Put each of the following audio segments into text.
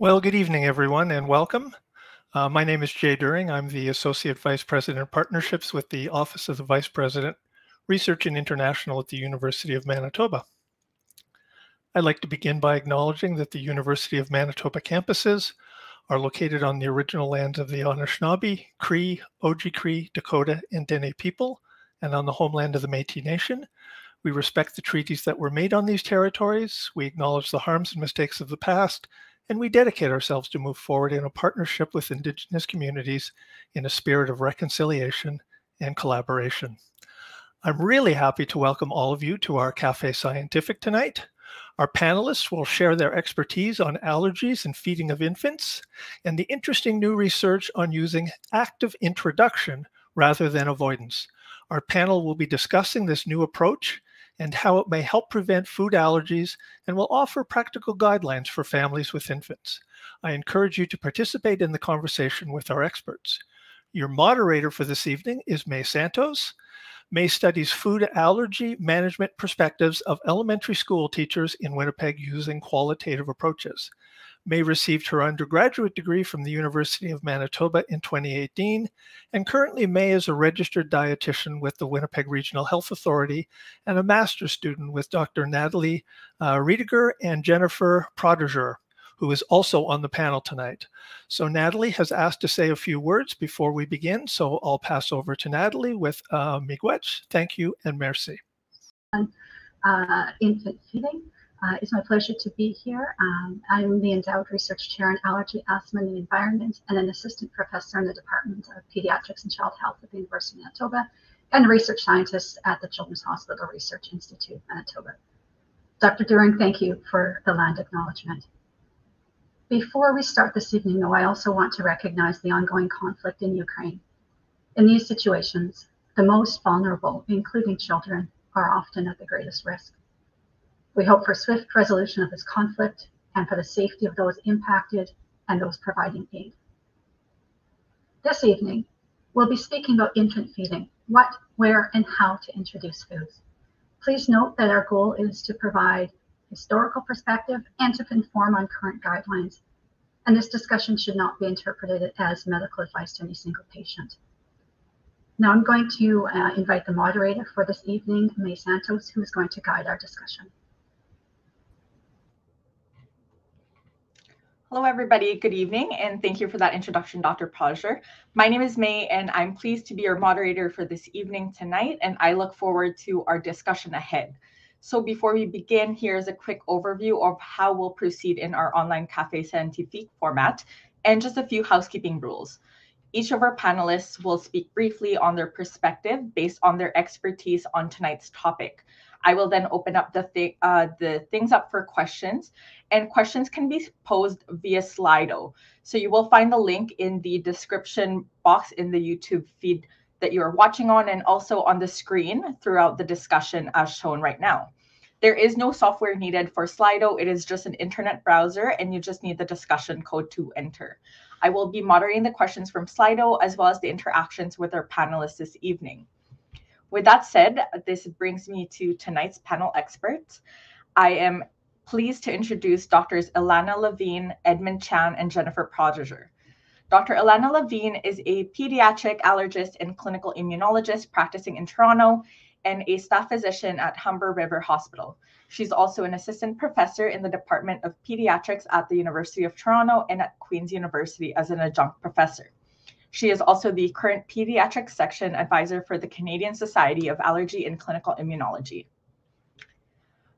Well, good evening, everyone, and welcome. Uh, my name is Jay Doering. I'm the Associate Vice President of Partnerships with the Office of the Vice President, Research and International at the University of Manitoba. I'd like to begin by acknowledging that the University of Manitoba campuses are located on the original lands of the Anishinaabe, Cree, Oji-Cree, Dakota, and Dene people, and on the homeland of the Métis Nation. We respect the treaties that were made on these territories. We acknowledge the harms and mistakes of the past and we dedicate ourselves to move forward in a partnership with Indigenous communities in a spirit of reconciliation and collaboration. I'm really happy to welcome all of you to our Cafe Scientifique tonight. Our panelists will share their expertise on allergies and feeding of infants and the interesting new research on using active introduction rather than avoidance. Our panel will be discussing this new approach and how it may help prevent food allergies and will offer practical guidelines for families with infants. I encourage you to participate in the conversation with our experts. Your moderator for this evening is Mae Santos. Mae studies food allergy management perspectives of elementary school teachers in Winnipeg using qualitative approaches. Mae received her undergraduate degree from the University of Manitoba in 2018, and currently Mae is a registered dietitian with the Winnipeg Regional Health Authority and a master's student with Dr. Natalie uh, Riediger and Jennifer Protudjer, who is also on the panel tonight. So Natalie has asked to say a few words before we begin, so I'll pass over to Natalie with uh, miigwech. Thank you and merci. Uh, feeding. Uh, it's my pleasure to be here. Um, I'm the Endowed Research Chair in Allergy, Asthma, and the Environment, and an Assistant Professor in the Department of Pediatrics and Child Health at the University of Manitoba, and a Research Scientist at the Children's Hospital Research Institute, Manitoba. Dr. Doering, thank you for the land acknowledgement. Before we start this evening, though, I also want to recognize the ongoing conflict in Ukraine. In these situations, the most vulnerable, including children, are often at the greatest risk. We hope for swift resolution of this conflict and for the safety of those impacted and those providing aid. This evening, we'll be speaking about infant feeding, what, where, and how to introduce foods. Please note that our goal is to provide historical perspective and to conform on current guidelines. And this discussion should not be interpreted as medical advice to any single patient. Now I'm going to uh, invite the moderator for this evening, Mae Santos, who is going to guide our discussion. Hello, everybody. Good evening, and thank you for that introduction, Dr. Protudjer. My name is Mae, and I'm pleased to be your moderator for this evening tonight, and I look forward to our discussion ahead. So before we begin, here's a quick overview of how we'll proceed in our online Cafe Scientifique format, and just a few housekeeping rules. Each of our panelists will speak briefly on their perspective based on their expertise on tonight's topic. I will then open up the, th uh, the things up for questions and questions can be posed via Slido. So you will find the link in the description box in the YouTube feed that you are watching on and also on the screen throughout the discussion as shown right now. There is no software needed for Slido. It is just an internet browser and you just need the discussion code to enter. I will be moderating the questions from Slido as well as the interactions with our panelists this evening. With that said, this brings me to tonight's panel experts. I am pleased to introduce Doctors Elana Lavine, Edmond Chan, and Jennifer Protudjer. Dr. Elana Lavine is a pediatric allergist and clinical immunologist practicing in Toronto and a staff physician at Humber River Hospital. She's also an assistant professor in the Department of Pediatrics at the University of Toronto and at Queen's University as an adjunct professor. She is also the current pediatric section advisor for the Canadian Society of Allergy and Clinical Immunology.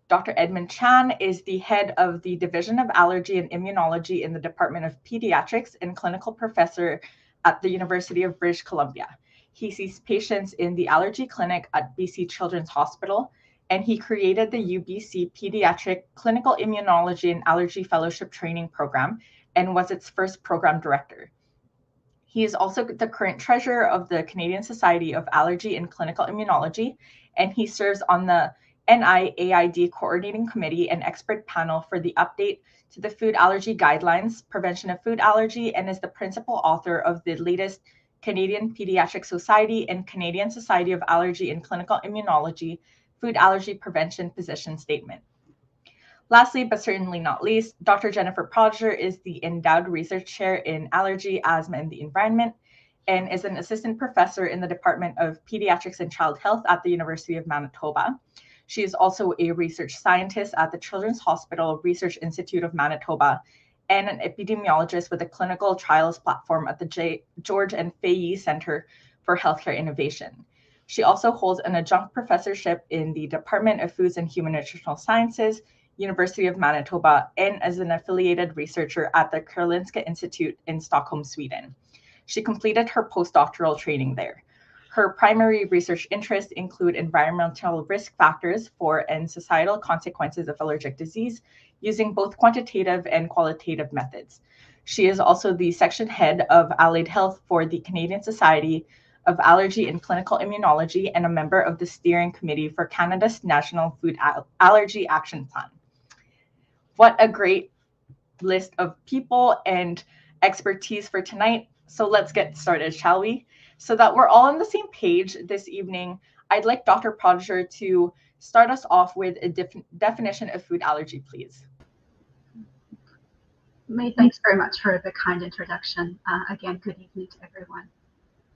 Dr. Edmond Chan is the head of the Division of Allergy and Immunology in the Department of Pediatrics and clinical professor at the University of British Columbia. He sees patients in the allergy clinic at BC Children's Hospital, and he created the UBC Pediatric Clinical Immunology and Allergy Fellowship Training Program and was its first program director. He is also the current treasurer of the Canadian Society of Allergy and Clinical Immunology, and he serves on the NIAID Coordinating Committee and expert panel for the update to the food allergy guidelines, prevention of food allergy, and is the principal author of the latest Canadian Pediatric Society and Canadian Society of Allergy and Clinical Immunology Food Allergy Prevention Position Statement. Lastly, but certainly not least, Dr. Jennifer Protudjer is the Endowed Research Chair in Allergy, Asthma, and the Environment and is an assistant professor in the Department of Pediatrics and Child Health at the University of Manitoba. She is also a research scientist at the Children's Hospital Research Institute of Manitoba and an epidemiologist with a clinical trials platform at the J- George and Fay Center for Healthcare Innovation. She also holds an adjunct professorship in the Department of Foods and Human Nutritional Sciences, University of Manitoba, and as an affiliated researcher at the Karolinska Institute in Stockholm, Sweden. She completed her postdoctoral training there. Her primary research interests include environmental risk factors for and societal consequences of allergic disease using both quantitative and qualitative methods. She is also the section head of Allied Health for the Canadian Society of Allergy and Clinical Immunology and a member of the steering committee for Canada's National Food Allergy Action Plan. What a great list of people and expertise for tonight. So let's get started, shall we? So that we're all on the same page this evening, I'd like Dr. Protudjer to start us off with a def definition of food allergy, please. Mae, thanks very much for the kind introduction. Uh, again, good evening to everyone.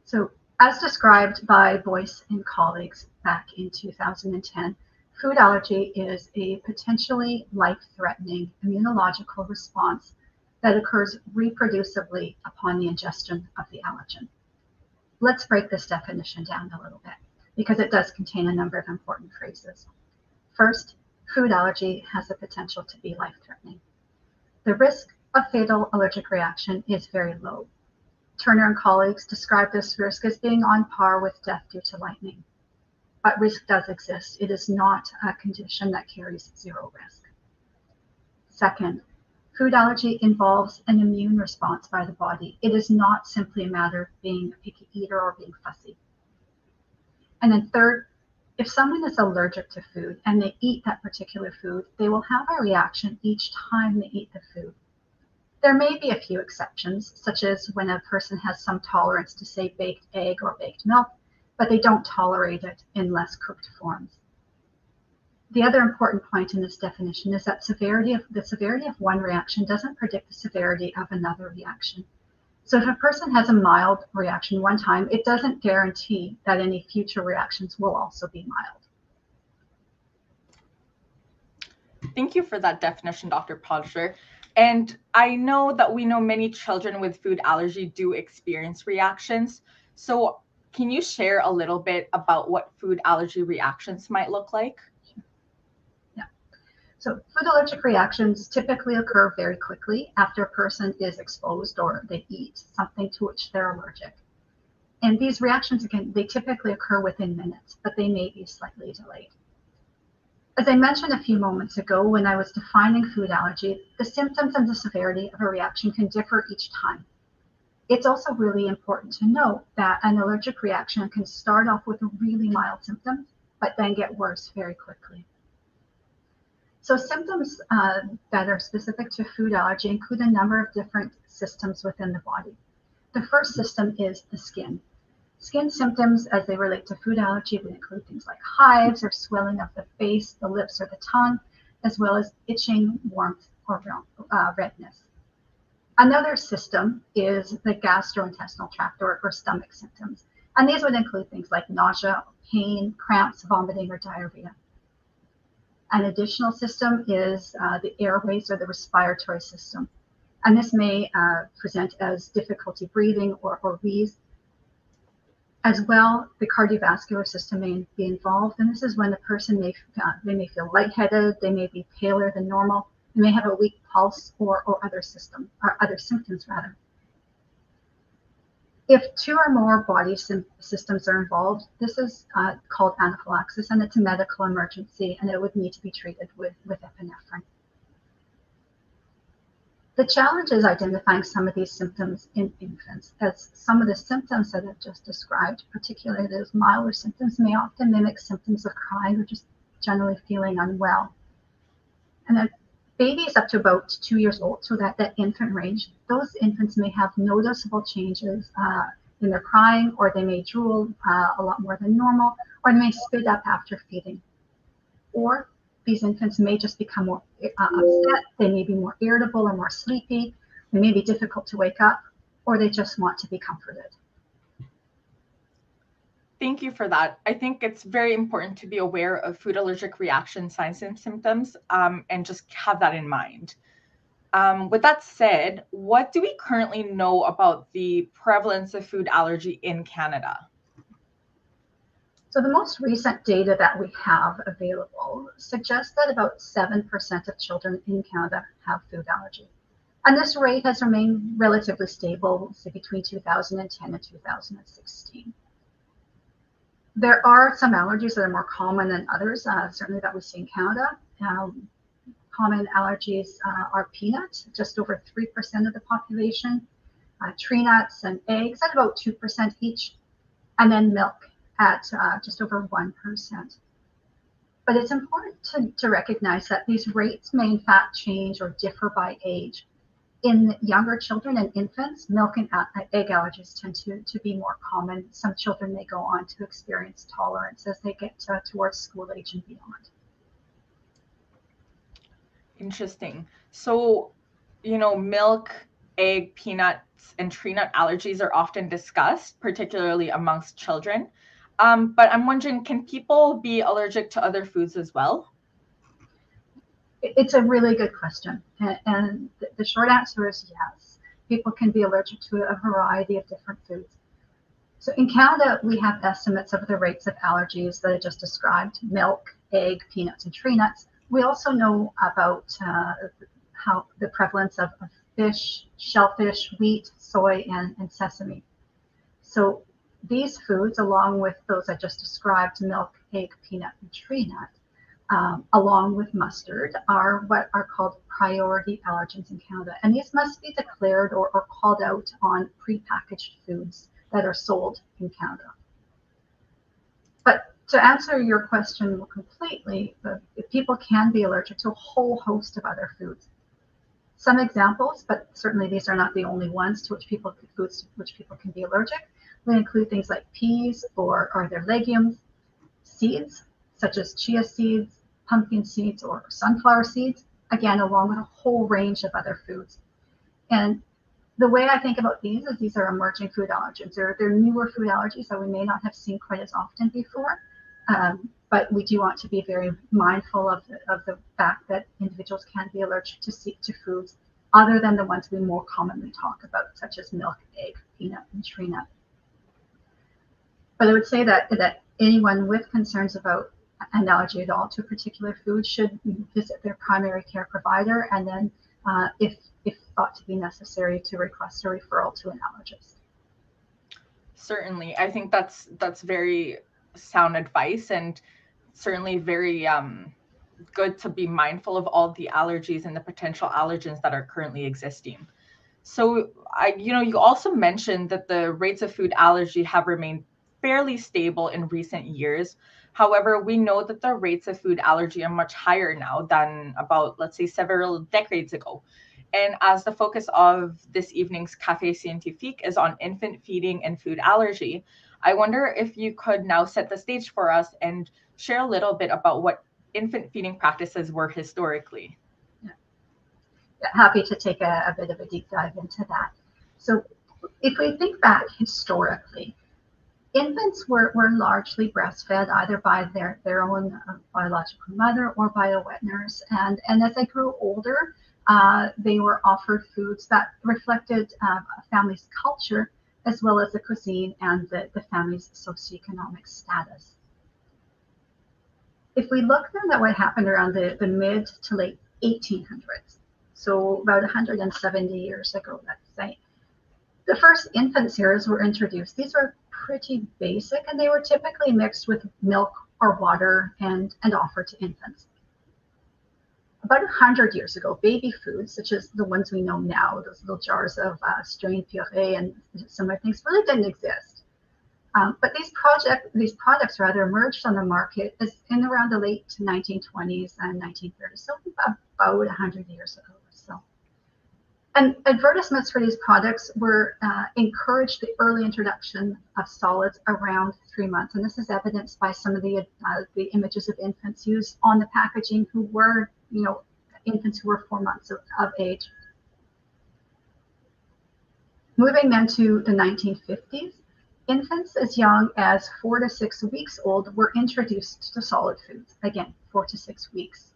So, as described by Boyce and colleagues back in 2010, food allergy is a potentially life-threatening immunological response that occurs reproducibly upon the ingestion of the allergen. Let's break this definition down a little bit because it does contain a number of important phrases. First, food allergy has the potential to be life threatening. The risk of fatal allergic reaction is very low. Turner and colleagues describe this risk as being on par with death due to lightning. But risk does exist. It is not a condition that carries zero risk. Second, Food allergy involves an immune response by the body. It is not simply a matter of being a picky eater or being fussy. And then third, if someone is allergic to food and they eat that particular food, they will have a reaction each time they eat the food. There may be a few exceptions, such as when a person has some tolerance to, say, baked egg or baked milk, but they don't tolerate it in less cooked forms the other important point in this definition is that severity of the severity of one reaction doesn't predict the severity of another reaction. So if a person has a mild reaction one time, it doesn't guarantee that any future reactions will also be mild. Thank you for that definition, Dr. Protudjer. And I know that we know many children with food allergy do experience reactions. So can you share a little bit about what food allergy reactions might look like? So food allergic reactions typically occur very quickly after a person is exposed or they eat something to which they're allergic. And these reactions, again, they typically occur within minutes, but they may be slightly delayed. As I mentioned a few moments ago when I was defining food allergy, the symptoms and the severity of a reaction can differ each time. It's also really important to note that an allergic reaction can start off with a really mild symptom, but then get worse very quickly. So symptoms uh, that are specific to food allergy include a number of different systems within the body. The first system is the skin. Skin symptoms as they relate to food allergy would include things like hives or swelling of the face, the lips, or the tongue, as well as itching, warmth, or uh, redness. Another system is the gastrointestinal tract or, or stomach symptoms. And these would include things like nausea, pain, cramps, vomiting, or diarrhea. An additional system is uh, the airways or the respiratory system. And this may uh, present as difficulty breathing or, or wheeze. As well, the cardiovascular system may be involved, and this is when the person may uh, they may feel lightheaded, they may be paler than normal, they may have a weak pulse or, or other system or other symptoms rather. If two or more body systems are involved, this is uh, called anaphylaxis and it's a medical emergency and it would need to be treated with, with epinephrine. The challenge is identifying some of these symptoms in infants, as some of the symptoms that I've just described, particularly those milder symptoms, may often mimic symptoms of crying or just generally feeling unwell. And then babies up to about two years old, so that that infant range, those infants may have noticeable changes uh, in their crying, or they may drool uh, a lot more than normal, or they may spit up after feeding. Or these infants may just become more uh, upset, they may be more irritable or more sleepy, they may be difficult to wake up, or they just want to be comforted. Thank you for that. I think it's very important to be aware of food allergic reaction signs and symptoms um, and just have that in mind. Um, with that said, what do we currently know about the prevalence of food allergy in Canada? So the most recent data that we have available suggests that about 7% of children in Canada have food allergy. And this rate has remained relatively stable between 2010 and 2016. There are some allergies that are more common than others, uh, certainly that we see in Canada. Um, common allergies uh, are peanuts, just over 3% of the population, uh, tree nuts and eggs at about 2% each, and then milk at uh, just over 1%. But it's important to, to recognize that these rates may in fact change or differ by age in younger children and infants, milk and egg allergies tend to, to be more common. Some children may go on to experience tolerance as they get to, towards school age and beyond. Interesting. So, you know, milk, egg, peanuts, and tree nut allergies are often discussed, particularly amongst children. Um, but I'm wondering, can people be allergic to other foods as well? It's a really good question. And, the short answer is yes. People can be allergic to a variety of different foods. So in Canada, we have estimates of the rates of allergies that I just described milk, egg, peanuts, and tree nuts. We also know about uh, how the prevalence of, of, fish, shellfish, wheat, soy, and, and sesame. So these foods, along with those I just described milk, egg, peanut, and tree nut, um, along with mustard, are what are called priority allergens in Canada. And these must be declared or, or called out on prepackaged foods that are sold in Canada. But to answer your question more completely, the, people can be allergic to a whole host of other foods. Some examples, but certainly these are not the only ones to which people foods which people can be allergic. They include things like peas or, or their legumes, seeds such as chia seeds, pumpkin seeds or sunflower seeds, again, along with a whole range of other foods. And the way I think about these is these are emerging food allergens. They're, they're newer food allergies that we may not have seen quite as often before. Um, but we do want to be very mindful of the, of the fact that individuals can be allergic to, to foods other than the ones we more commonly talk about, such as milk, egg, peanut, and tree nut. But I would say that, that anyone with concerns about allergy at all to a particular food should visit their primary care provider and then uh, if if thought to be necessary to request a referral to an allergist. Certainly. I think that's that's very sound advice and certainly very um, good to be mindful of all the allergies and the potential allergens that are currently existing. So i you know you also mentioned that the rates of food allergy have remained fairly stable in recent years However, we know that the rates of food allergy are much higher now than about, let's say, several decades ago. And as the focus of this evening's Cafe Scientifique is on infant feeding and food allergy, I wonder if you could now set the stage for us and share a little bit about what infant feeding practices were historically. Yeah. Happy to take a, a bit of a deep dive into that. So, if we think back historically, infants were, were largely breastfed either by their, their own uh, biological mother or by a wet nurse. And, and as they grew older, uh, they were offered foods that reflected uh, a family's culture as well as the cuisine and the, the family's socioeconomic status. If we look then at what happened around the, the mid to late 1800s, so about 170 years ago, let's say, the first infant cereals were introduced. These were pretty basic and they were typically mixed with milk or water and, and offered to infants. About 100 years ago, baby foods, such as the ones we know now, those little jars of uh, strained puree and similar things, really didn't exist. Um, but these project, these products rather emerged on the market in around the late 1920s and 1930s, so about 100 years ago. And advertisements for these products were uh, encouraged the early introduction of solids around three months. And this is evidenced by some of the, uh, the images of infants used on the packaging who were, you know, infants who were four months of, of age. Moving then to the 1950s, infants as young as four to six weeks old were introduced to solid foods. Again, four to six weeks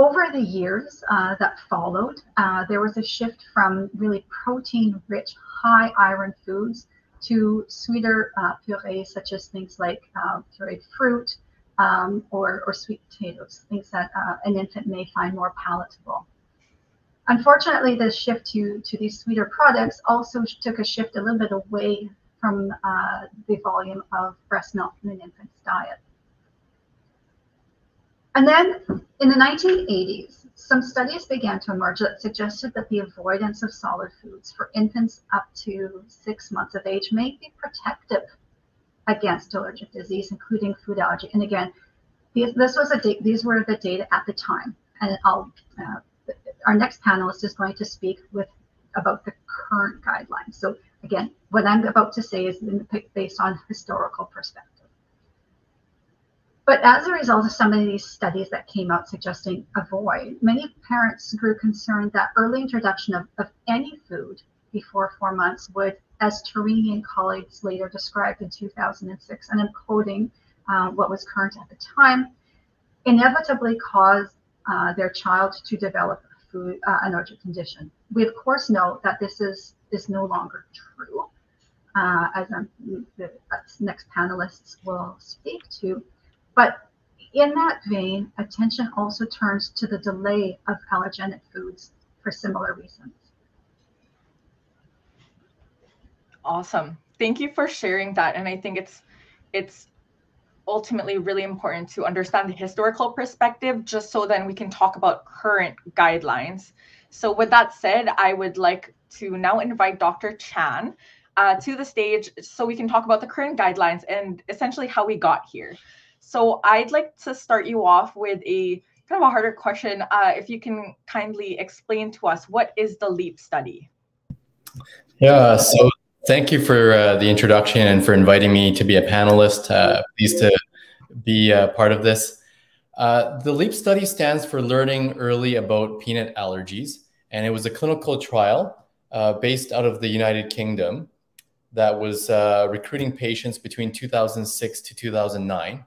over the years uh, that followed, uh, there was a shift from really protein rich, high iron foods to sweeter uh, purees, such as things like uh, pureed fruit um, or, or, sweet potatoes, things that uh, an infant may find more palatable. Unfortunately, the shift to, to these sweeter products also took a shift a little bit away from uh, the volume of breast milk in an infant's diet. And then in the 1980s, some studies began to emerge that suggested that the avoidance of solid foods for infants up to six months of age may be protective against allergic disease, including food allergy. And again, this was a these were the data at the time. And I'll, uh, our next panelist is going to speak with about the current guidelines. So again, what I'm about to say is based on historical perspective. But as a result of some of these studies that came out suggesting avoid, many parents grew concerned that early introduction of, of any food before four months would, as Tarini and colleagues later described in 2006, and I'm quoting uh, what was current at the time, inevitably cause uh, their child to develop food, uh, an allergic condition. We of course know that this is is no longer true, uh, as I'm, the next panelists will speak to. But in that vein, attention also turns to the delay of allergenic foods for similar reasons. Awesome. Thank you for sharing that. And I think it's it's ultimately really important to understand the historical perspective just so then we can talk about current guidelines. So with that said, I would like to now invite Dr. Chan uh, to the stage so we can talk about the current guidelines and essentially how we got here. So I'd like to start you off with a kind of a harder question. Uh, if you can kindly explain to us what is the LEAP study? Yeah, so thank you for uh, the introduction and for inviting me to be a panelist. Uh, pleased to be a part of this. Uh, the LEAP study stands for Learning Early About Peanut Allergies, and it was a clinical trial uh, based out of the United Kingdom that was uh, recruiting patients between 2006 to 2009.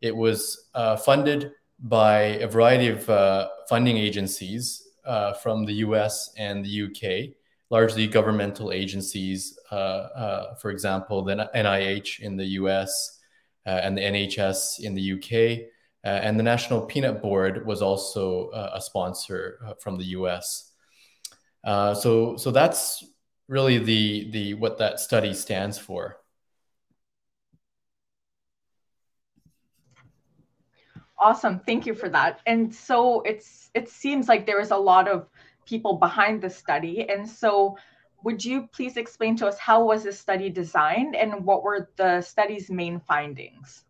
It was uh, funded by a variety of uh, funding agencies uh, from the US and the UK, largely governmental agencies, uh, uh, for example, the NIH in the US uh, and the NHS in the UK. and the National Peanut Board was also a sponsor from the US. so, so that's really the, the what that study stands for. Awesome. Thank you for that. And so it's it seems like there is a lot of people behind the study. And so would you please explain to us how was this study designed and what were the study's main findings?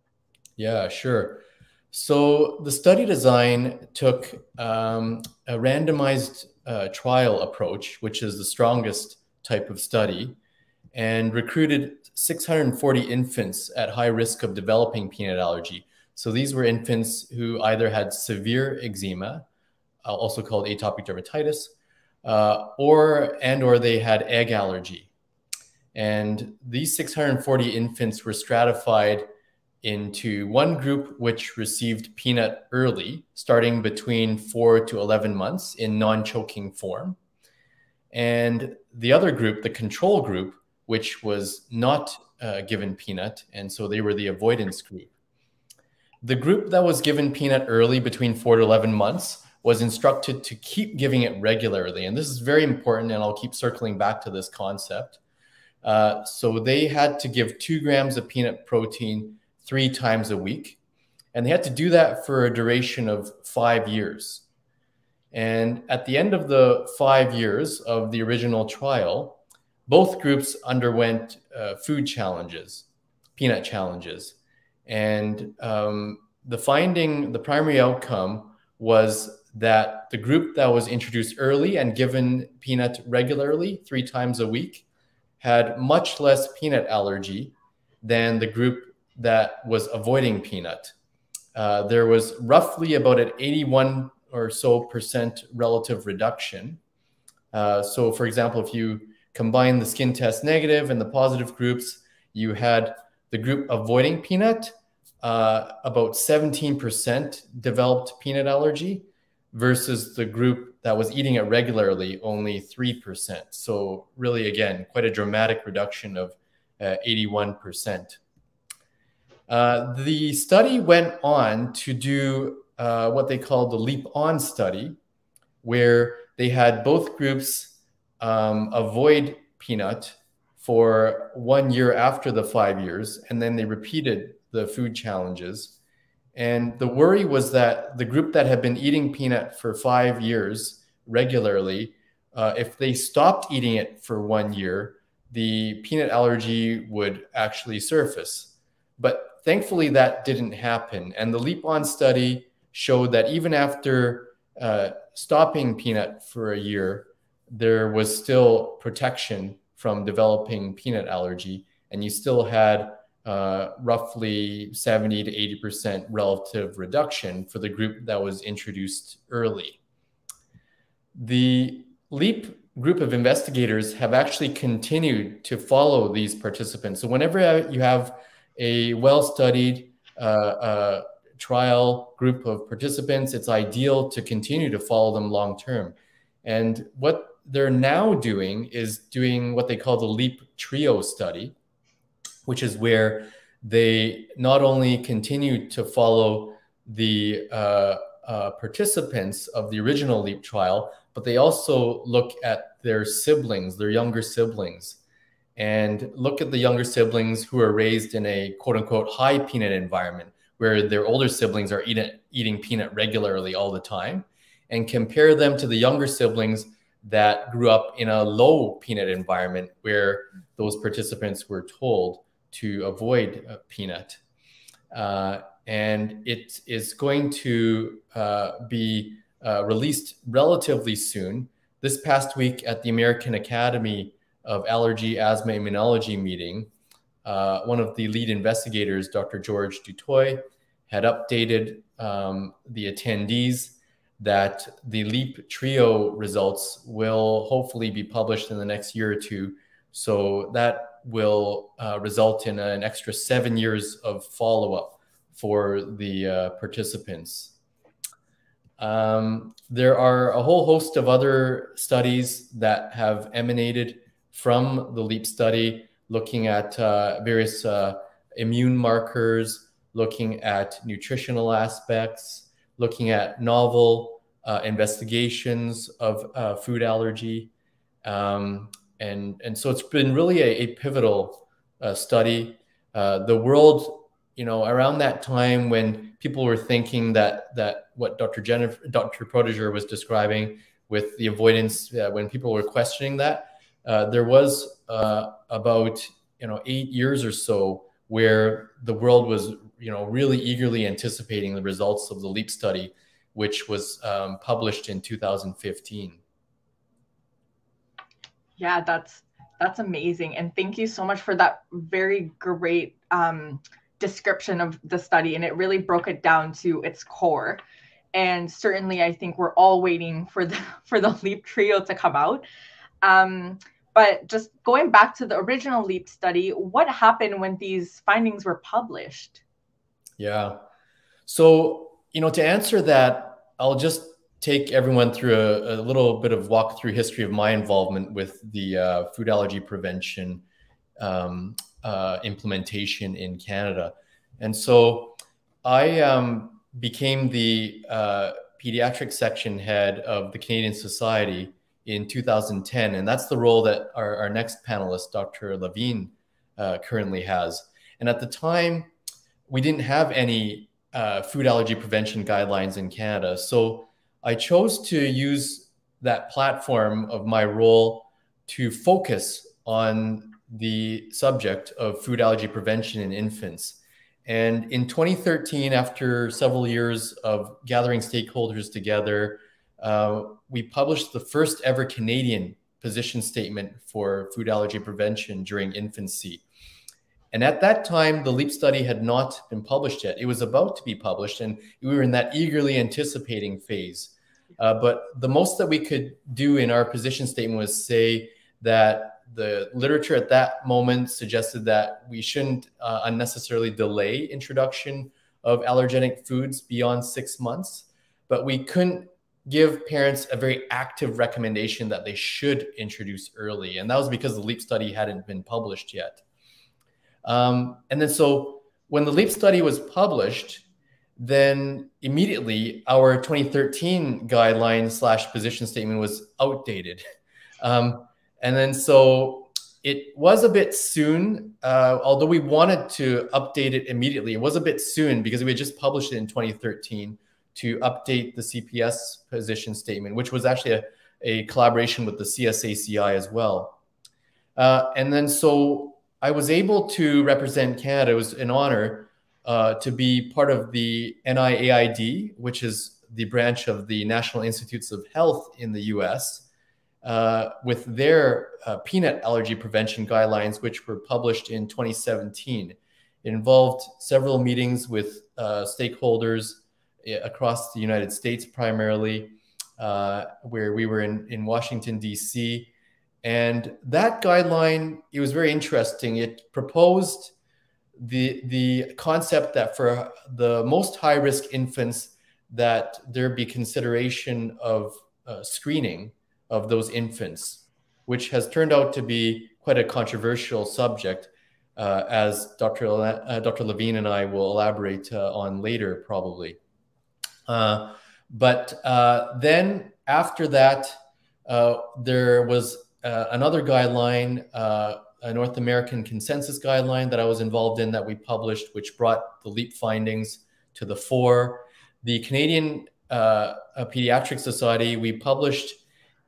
Yeah, sure. So the study design took um, a randomized uh, trial approach, which is the strongest type of study, and recruited 640 infants at high risk of developing peanut allergy so these were infants who either had severe eczema, uh, also called atopic dermatitis, uh, or and or they had egg allergy. And these 640 infants were stratified into one group which received peanut early, starting between 4 to 11 months in non-choking form. And the other group, the control group, which was not uh, given peanut, and so they were the avoidance group. The group that was given peanut early between four to 11 months was instructed to keep giving it regularly. And this is very important, and I'll keep circling back to this concept. Uh, so they had to give two grams of peanut protein three times a week. And they had to do that for a duration of five years. And at the end of the five years of the original trial, both groups underwent uh, food challenges, peanut challenges. And um, the finding, the primary outcome was that the group that was introduced early and given peanut regularly three times a week had much less peanut allergy than the group that was avoiding peanut. Uh, there was roughly about an 81 or so percent relative reduction. Uh, so, for example, if you combine the skin test negative and the positive groups, you had the group avoiding peanut, uh, about 17% developed peanut allergy versus the group that was eating it regularly, only 3%. So, really, again, quite a dramatic reduction of uh, 81%. Uh, the study went on to do uh, what they called the Leap On study, where they had both groups um, avoid peanut for one year after the five years, and then they repeated the food challenges. And the worry was that the group that had been eating peanut for five years regularly, uh, if they stopped eating it for one year, the peanut allergy would actually surface. But thankfully, that didn't happen. And the Leap On study showed that even after uh, stopping peanut for a year, there was still protection from developing peanut allergy, and you still had uh, roughly 70 to 80% relative reduction for the group that was introduced early. The LEAP group of investigators have actually continued to follow these participants. So whenever you have a well-studied uh, uh, trial group of participants, it's ideal to continue to follow them long term. And what they're now doing is doing what they call the LEAP trio study, which is where they not only continue to follow the uh, uh, participants of the original LEAP trial, but they also look at their siblings, their younger siblings, and look at the younger siblings who are raised in a quote unquote high peanut environment where their older siblings are eating, eating peanut regularly all the time and compare them to the younger siblings that grew up in a low peanut environment where those participants were told to avoid peanut. Uh, and it is going to uh, be uh, released relatively soon. This past week at the American Academy of Allergy, Asthma, Immunology meeting, uh, one of the lead investigators, Dr. George Du Toit, had updated um, the attendees that the LEAP trio results will hopefully be published in the next year or two. So that will uh, result in an extra seven years of follow up for the uh, participants. Um, there are a whole host of other studies that have emanated from the LEAP study, looking at uh, various uh, immune markers, looking at nutritional aspects, looking at novel uh, investigations of uh, food allergy. Um, and, and so it's been really a, a pivotal uh, study. Uh, the world, you know, around that time when people were thinking that, that what Dr. Jennifer, Dr. Protudjer was describing with the avoidance, when people were questioning that, uh, there was uh, about you know eight years or so where the world was you know really eagerly anticipating the results of the LEAP study, which was um, published in 2015. Yeah, that's that's amazing, and thank you so much for that very great um, description of the study, and it really broke it down to its core. And certainly, I think we're all waiting for the for the LEAP trio to come out. Um, but just going back to the original LEAP study, what happened when these findings were published? Yeah. So, you know, to answer that, I'll just take everyone through a, a little bit of walk through history of my involvement with the uh, food allergy prevention um, uh, implementation in Canada. And so I um, became the uh, pediatric section head of the Canadian Society in 2010. And that's the role that our, our next panelist, Dr. Lavine, uh, currently has. And at the time, we didn't have any uh, food allergy prevention guidelines in Canada. So I chose to use that platform of my role to focus on the subject of food allergy prevention in infants. And in 2013, after several years of gathering stakeholders together, uh, we published the first ever Canadian position statement for food allergy prevention during infancy. And at that time, the LEAP study had not been published yet. It was about to be published, and we were in that eagerly anticipating phase. Uh, but the most that we could do in our position statement was say that the literature at that moment suggested that we shouldn't uh, unnecessarily delay introduction of allergenic foods beyond six months, but we couldn't give parents a very active recommendation that they should introduce early. And that was because the LEAP study hadn't been published yet. Um, and then so when the LEAP study was published, then immediately our 2013 guideline slash position statement was outdated. Um, and then so it was a bit soon, uh, although we wanted to update it immediately. It was a bit soon because we had just published it in 2013 to update the CPS position statement, which was actually a, a collaboration with the CSACI as well. Uh, and then so I was able to represent Canada. It was an honor uh, to be part of the NIAID, which is the branch of the National Institutes of Health in the US, uh, with their uh, peanut allergy prevention guidelines, which were published in 2017. It involved several meetings with uh, stakeholders eh, across the United States, primarily, uh, where we were in, in Washington, D.C. And that guideline, it was very interesting. It proposed the the concept that for the most high risk infants that there be consideration of uh, screening of those infants, which has turned out to be quite a controversial subject, uh, as Dr. Le uh, Dr. Lavine and I will elaborate uh, on later, probably. Uh, but uh, then after that, there was another guideline a North American consensus guideline that I was involved in that we published, which brought the LEAP findings to the fore. The Canadian uh, Pediatric Society, we published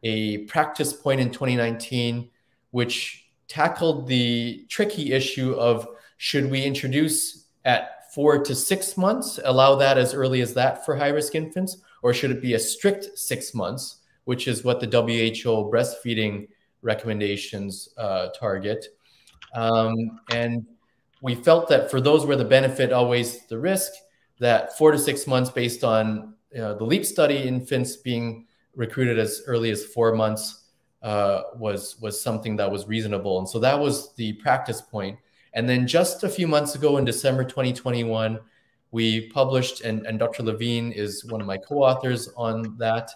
a practice point in 2019, which tackled the tricky issue of should we introduce at four to six months, allow that as early as that for high risk infants, or should it be a strict six months, which is what the WHO breastfeeding recommendations uh, target. Um, and we felt that for those where the benefit outweighs the risk, that four to six months based on the LEAP study, infants being recruited as early as four months uh, was was something that was reasonable. And so that was the practice point. And then just a few months ago in December 2021, we published, and, and Dr. Lavine is one of my co-authors on that,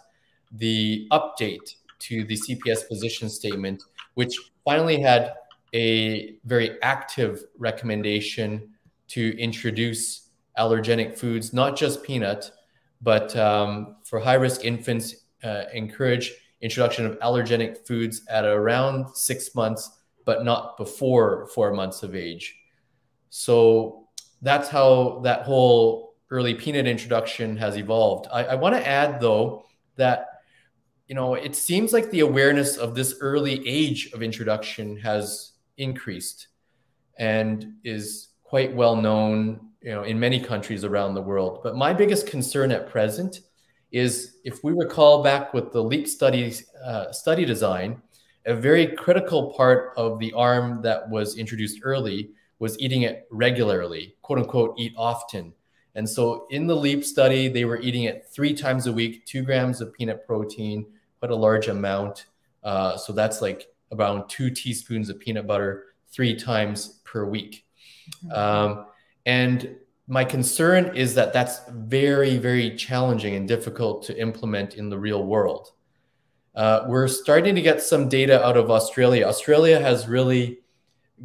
the update to the CPS position statement, which finally had a very active recommendation to introduce allergenic foods, not just peanut, but um, for high risk infants, uh, encourage introduction of allergenic foods at around six months, but not before four months of age. So that's how that whole early peanut introduction has evolved. I, I want to add, though, that you know, it seems like the awareness of this early age of introduction has increased and is quite well known, you know, in many countries around the world. But my biggest concern at present is if we recall back with the LEAP studies uh, study design, a very critical part of the arm that was introduced early was eating it regularly, quote unquote, eat often. And so in the LEAP study, they were eating it three times a week, two grams of peanut protein, quite a large amount. Uh, so that's like around two teaspoons of peanut butter three times per week. Mm-hmm. Um, and my concern is that that's very, very challenging and difficult to implement in the real world. Uh, we're starting to get some data out of Australia. Australia has really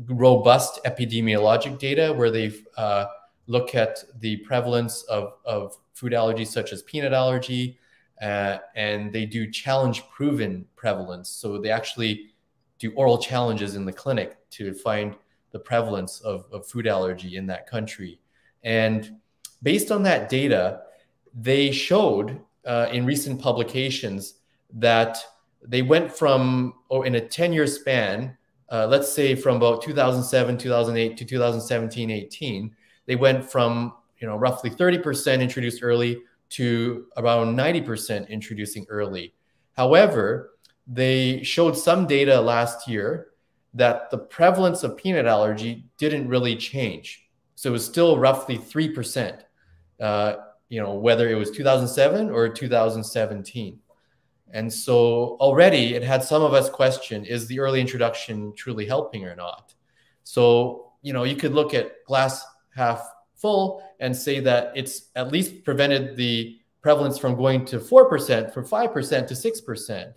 robust epidemiologic data where they've uh, looked at the prevalence of, of food allergies such as peanut allergy, uh, and they do challenge proven prevalence. So they actually do oral challenges in the clinic to find the prevalence of, of food allergy in that country. And based on that data, they showed uh, in recent publications that they went from, or oh, in a 10 year span, uh, let's say from about 2007, 2008 to 2017, 18, they went from you know roughly 30% introduced early to around 90% introducing early. However, they showed some data last year that the prevalence of peanut allergy didn't really change. So it was still roughly 3%, uh, you know, whether it was 2007 or 2017. And so already it had some of us question, is the early introduction truly helping or not? So, you know, you could look at glass half full and say that it's at least prevented the prevalence from going to 4%, from 5% to 6%.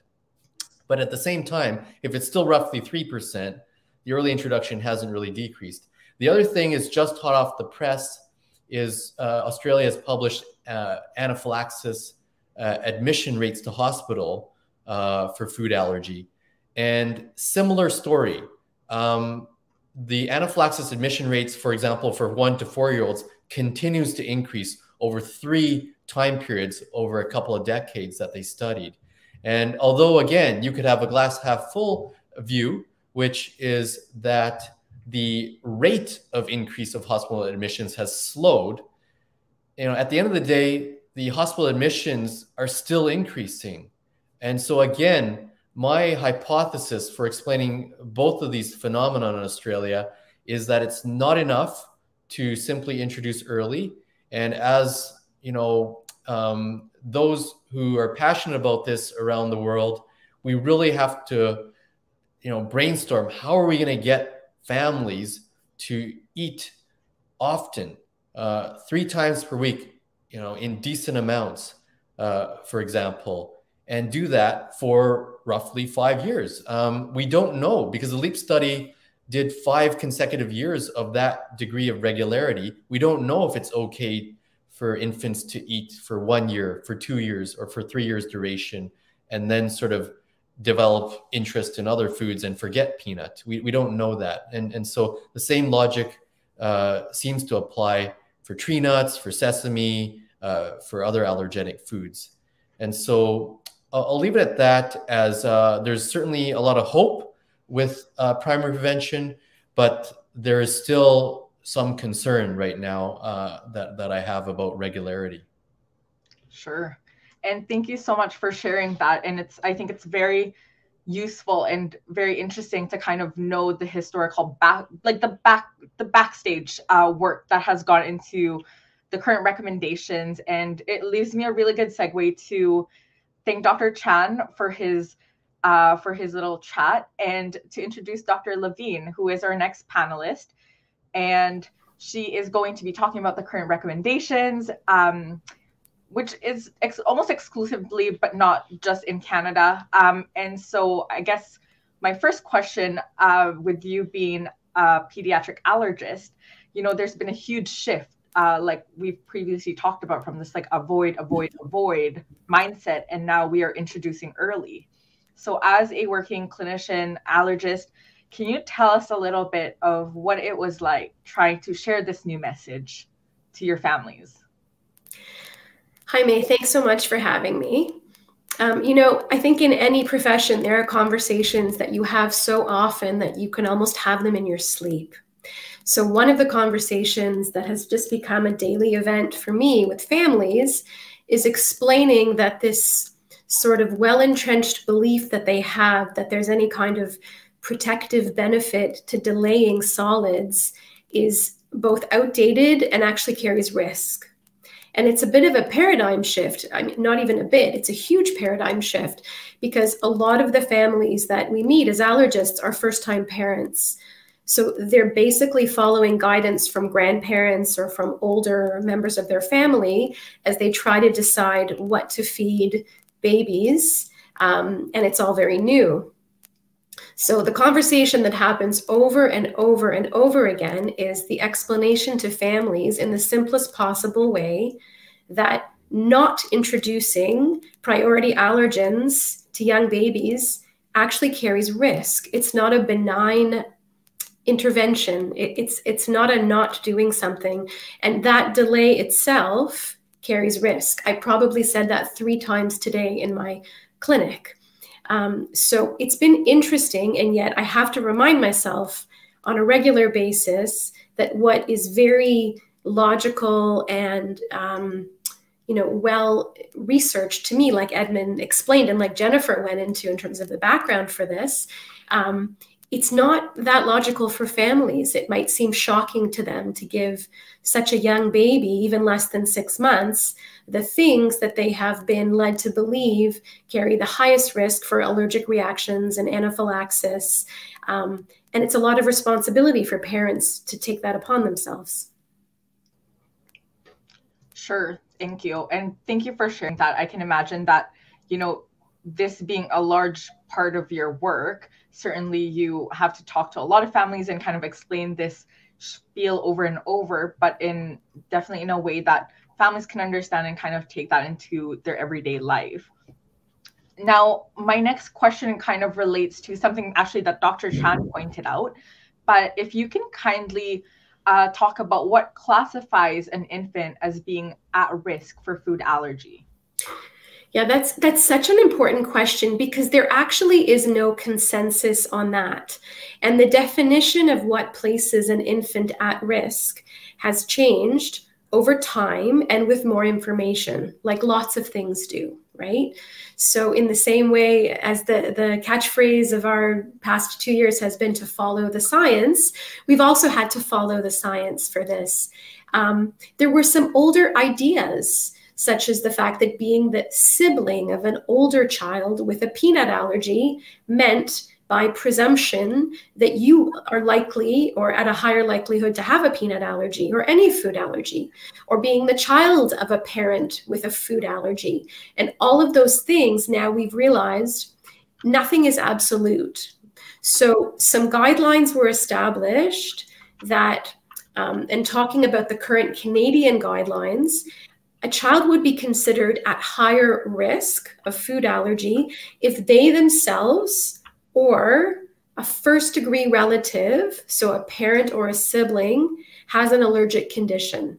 But at the same time, if it's still roughly 3%, the early introduction hasn't really decreased. The other thing is just hot off the press is uh, Australia has published uh, anaphylaxis uh, admission rates to hospital uh, for food allergy. And similar story. Um, the anaphylaxis admission rates, for example, for one to four year olds continues to increase over three time periods over a couple of decades that they studied. And although, again, you could have a glass half full view, which is that the rate of increase of hospital admissions has slowed, you know, at the end of the day, the hospital admissions are still increasing. And so, again, my hypothesis for explaining both of these phenomena in Australia is that it's not enough to simply introduce early. And as you know, um, those who are passionate about this around the world, we really have to, you know, brainstorm how are we going to get families to eat often, uh, three times per week, you know, in decent amounts, uh, for example, and do that for roughly five years. Um, we don't know because the LEAP study did five consecutive years of that degree of regularity. We don't know if it's okay for infants to eat for one year, for two years, or for three years duration, and then sort of develop interest in other foods and forget peanut. We, we don't know that. And, and so the same logic uh, seems to apply for tree nuts, for sesame, uh, for other allergenic foods. And so I'll, leave it at that as uh, there's certainly a lot of hope with uh, primary prevention, but there is still some concern right now uh, that that I have about regularity. Sure, and thank you so much for sharing that. And it's I think it's very useful and very interesting to kind of know the historical back like the back the backstage uh, work that has gone into the current recommendations and it leaves me a really good segue to thank dr chan for his uh, for his little chat and to introduce dr lavine who is our next panelist and she is going to be talking about the current recommendations, um, which is ex- almost exclusively, but not just in Canada. Um, and so, I guess my first question, uh, with you being a pediatric allergist, you know, there's been a huge shift, uh, like we've previously talked about, from this like avoid, avoid, avoid mindset, and now we are introducing early. So, as a working clinician allergist, can you tell us a little bit of what it was like trying to share this new message to your families? Hi, Mae. Thanks so much for having me. Um, you know, I think in any profession, there are conversations that you have so often that you can almost have them in your sleep. So, one of the conversations that has just become a daily event for me with families is explaining that this sort of well entrenched belief that they have that there's any kind of protective benefit to delaying solids is both outdated and actually carries risk. And it's a bit of a paradigm shift. I mean, not even a bit, it's a huge paradigm shift because a lot of the families that we meet as allergists are first time parents. So they're basically following guidance from grandparents or from older members of their family as they try to decide what to feed babies. Um, and it's all very new. So the conversation that happens over and over and over again is the explanation to families in the simplest possible way that not introducing priority allergens to young babies actually carries risk. It's not a benign intervention. It, it's it's not a not doing something, and that delay itself carries risk. I probably said that three times today in my clinic. Um, so it's been interesting, and yet I have to remind myself on a regular basis that what is very logical and um, you know well researched to me like edmond explained and like jennifer went into in terms of the background for this um, it's not that logical for families. It might seem shocking to them to give such a young baby, even less than six months, the things that they have been led to believe carry the highest risk for allergic reactions and anaphylaxis. Um, and it's a lot of responsibility for parents to take that upon themselves. Sure. Thank you. And thank you for sharing that. I can imagine that, you know, this being a large part of your work, certainly you have to talk to a lot of families and kind of explain this spiel over and over, but in definitely in a way that families can understand and kind of take that into their everyday life. Now, my next question kind of relates to something actually that Dr. Chan pointed out, but if you can kindly uh, talk about what classifies an infant as being at risk for food allergy. Yeah, that's that's such an important question because there actually is no consensus on that. And the definition of what places an infant at risk has changed over time and with more information, like lots of things do, right? So in the same way as the, the catchphrase of our past two years has been to follow the science, we've also had to follow the science for this. Um, there were some older ideas such as the fact that being the sibling of an older child with a peanut allergy meant by presumption that you are likely or at a higher likelihood to have a peanut allergy or any food allergy, or being the child of a parent with a food allergy. And all of those things now we've realized nothing is absolute. So some guidelines were established that, um, and talking about the current Canadian guidelines, a child would be considered at higher risk of food allergy if they themselves or a first degree relative, so a parent or a sibling, has an allergic condition.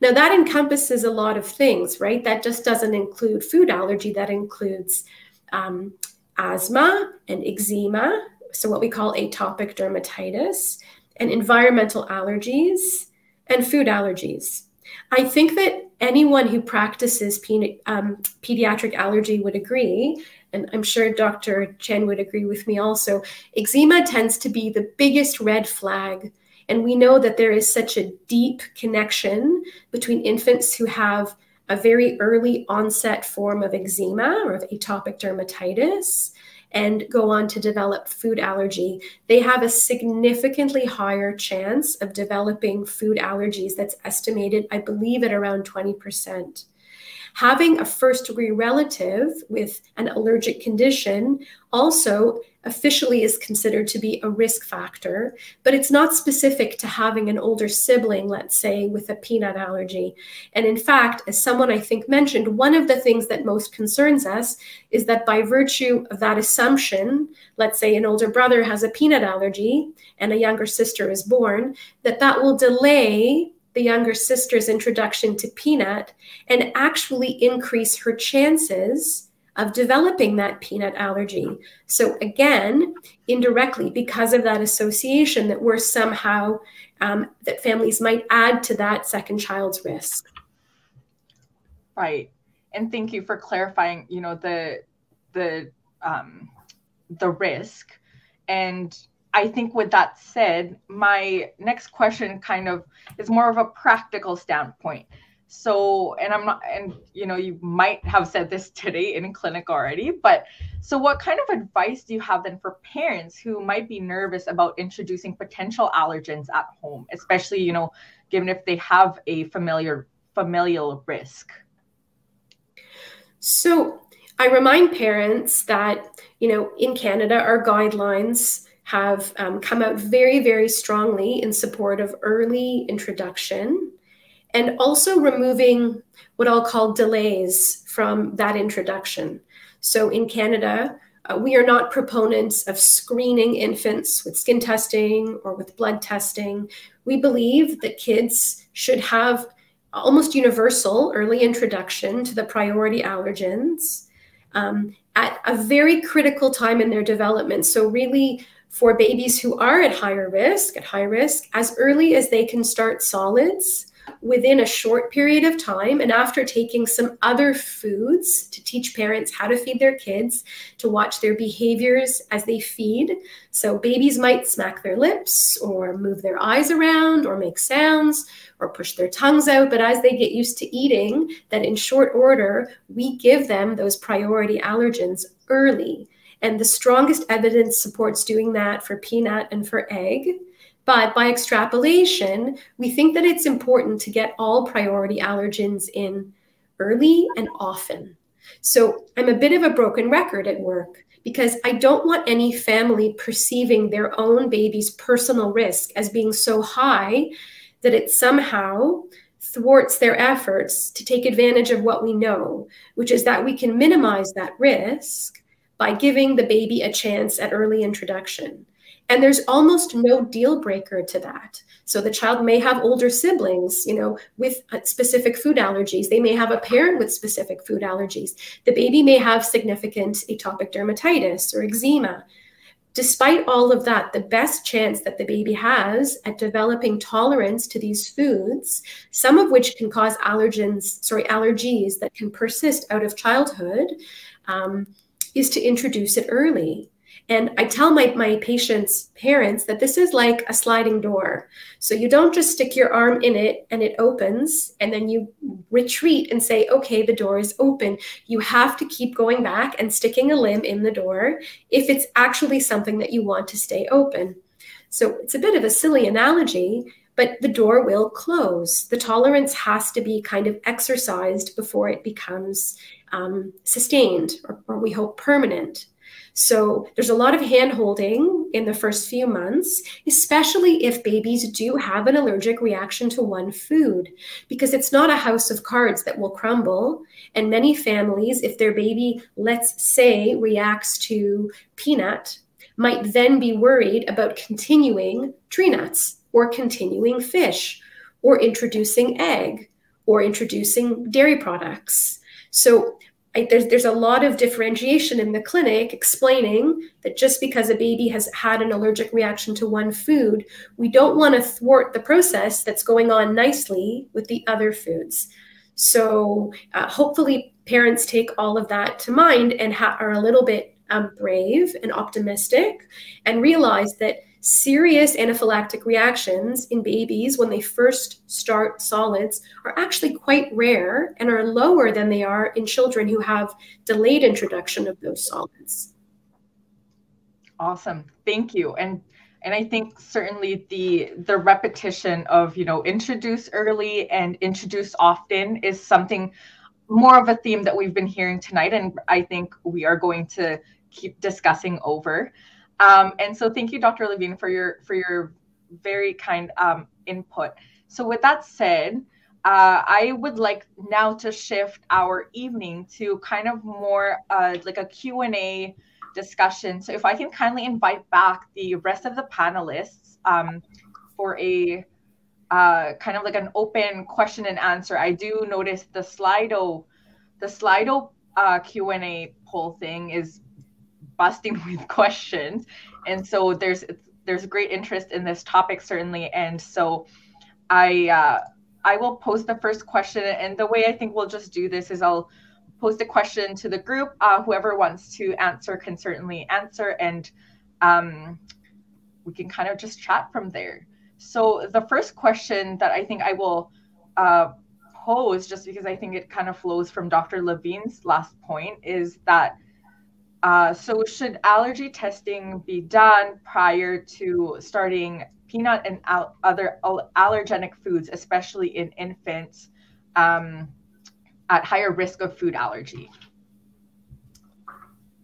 Now, that encompasses a lot of things, right? That just doesn't include food allergy, that includes um, asthma and eczema, so what we call atopic dermatitis, and environmental allergies and food allergies. I think that anyone who practices pe um, pediatric allergy would agree, and I'm sure Dr. Chan would agree with me also, eczema tends to be the biggest red flag. And we know that there is such a deep connection between infants who have a very early onset form of eczema or of atopic dermatitis and go on to develop food allergy, they have a significantly higher chance of developing food allergies that's estimated, I believe, at around 20%. Having a first degree relative with an allergic condition also officially is considered to be a risk factor, but it's not specific to having an older sibling, let's say, with a peanut allergy. And in fact, as someone I think mentioned, one of the things that most concerns us is that by virtue of that assumption, let's say an older brother has a peanut allergy and a younger sister is born, that that will delay the younger sister's introduction to peanut and actually increase her chances of developing that peanut allergy. So again, indirectly, because of that association that we're somehow, um, that families might add to that second child's risk. Right. And thank you for clarifying, you know, the, the, um, the risk and I think with that said, my next question kind of is more of a practical standpoint. So, and I'm not, and you know, you might have said this today in clinic already, but so what kind of advice do you have then for parents who might be nervous about introducing potential allergens at home, especially, you know, given if they have a familiar familial risk? So, I remind parents that, you know, in Canada, our guidelines have um, come out very, very strongly in support of early introduction and also removing what I'll call delays from that introduction. So in Canada, uh, we are not proponents of screening infants with skin testing or with blood testing. We believe that kids should have almost universal early introduction to the priority allergens um, at a very critical time in their development. So really for babies who are at higher risk, at high risk, as early as they can start solids within a short period of time and after taking some other foods to teach parents how to feed their kids, to watch their behaviors as they feed. So babies might smack their lips or move their eyes around or make sounds or push their tongues out. But as they get used to eating, that in short order, we give them those priority allergens early. And the strongest evidence supports doing that for peanut and for egg. But by extrapolation, we think that it's important to get all priority allergens in early and often. So I'm a bit of a broken record at work because I don't want any family perceiving their own baby's personal risk as being so high that it somehow thwarts their efforts to take advantage of what we know, which is that we can minimize that risk by giving the baby a chance at early introduction. And there's almost no deal breaker to that. So the child may have older siblings, you know, with uh, specific food allergies. They may have a parent with specific food allergies. The baby may have significant atopic dermatitis or eczema. Despite all of that, the best chance that the baby has at developing tolerance to these foods, some of which can cause allergens, sorry, allergies that can persist out of childhood, um, is to introduce it early. And I tell my, my patients' parents that this is like a sliding door. So you don't just stick your arm in it and it opens and then you retreat and say, okay, the door is open. You have to keep going back and sticking a limb in the door if it's actually something that you want to stay open. So it's a bit of a silly analogy, but the door will close. The tolerance has to be kind of exercised before it becomes um, sustained or, or we hope permanent. So there's a lot of hand holding in the first few months, especially if babies do have an allergic reaction to one food, because it's not a house of cards that will crumble. And many families, if their baby, let's say, reacts to peanut, might then be worried about continuing tree nuts or continuing fish or introducing egg or introducing dairy products. So I, there's, there's a lot of differentiation in the clinic explaining that just because a baby has had an allergic reaction to one food, we don't want to thwart the process that's going on nicely with the other foods. So uh, hopefully parents take all of that to mind and are a little bit um, brave and optimistic and realize that serious anaphylactic reactions in babies when they first start solids are actually quite rare and are lower than they are in children who have delayed introduction of those solids. Awesome. Thank you. And and I think certainly the the repetition of, you know, introduce early and introduce often is something more of a theme that we've been hearing tonight and I think we are going to keep discussing over. Um, and so thank you, Dr. Lavine, for your for your very kind um, input. So with that said, uh, I would like now to shift our evening to kind of more uh, like a Q&A discussion. So if I can kindly invite back the rest of the panelists um, for a uh, kind of like an open question and answer. I do notice the Slido, the Slido uh, Q&A poll thing is busting with questions. And so there's there's great interest in this topic certainly. And so i uh, i will post the first question. And the way i think we'll just do this is i'll post a question to the group. Uh, whoever wants to answer can certainly answer. And um, we can kind of just chat from there. So the first question that i think i will uh, pose just because i think it kind of flows from dr lavine's last point is that uh, so should allergy testing be done prior to starting peanut and al- other allergenic foods, especially in infants um, at higher risk of food allergy?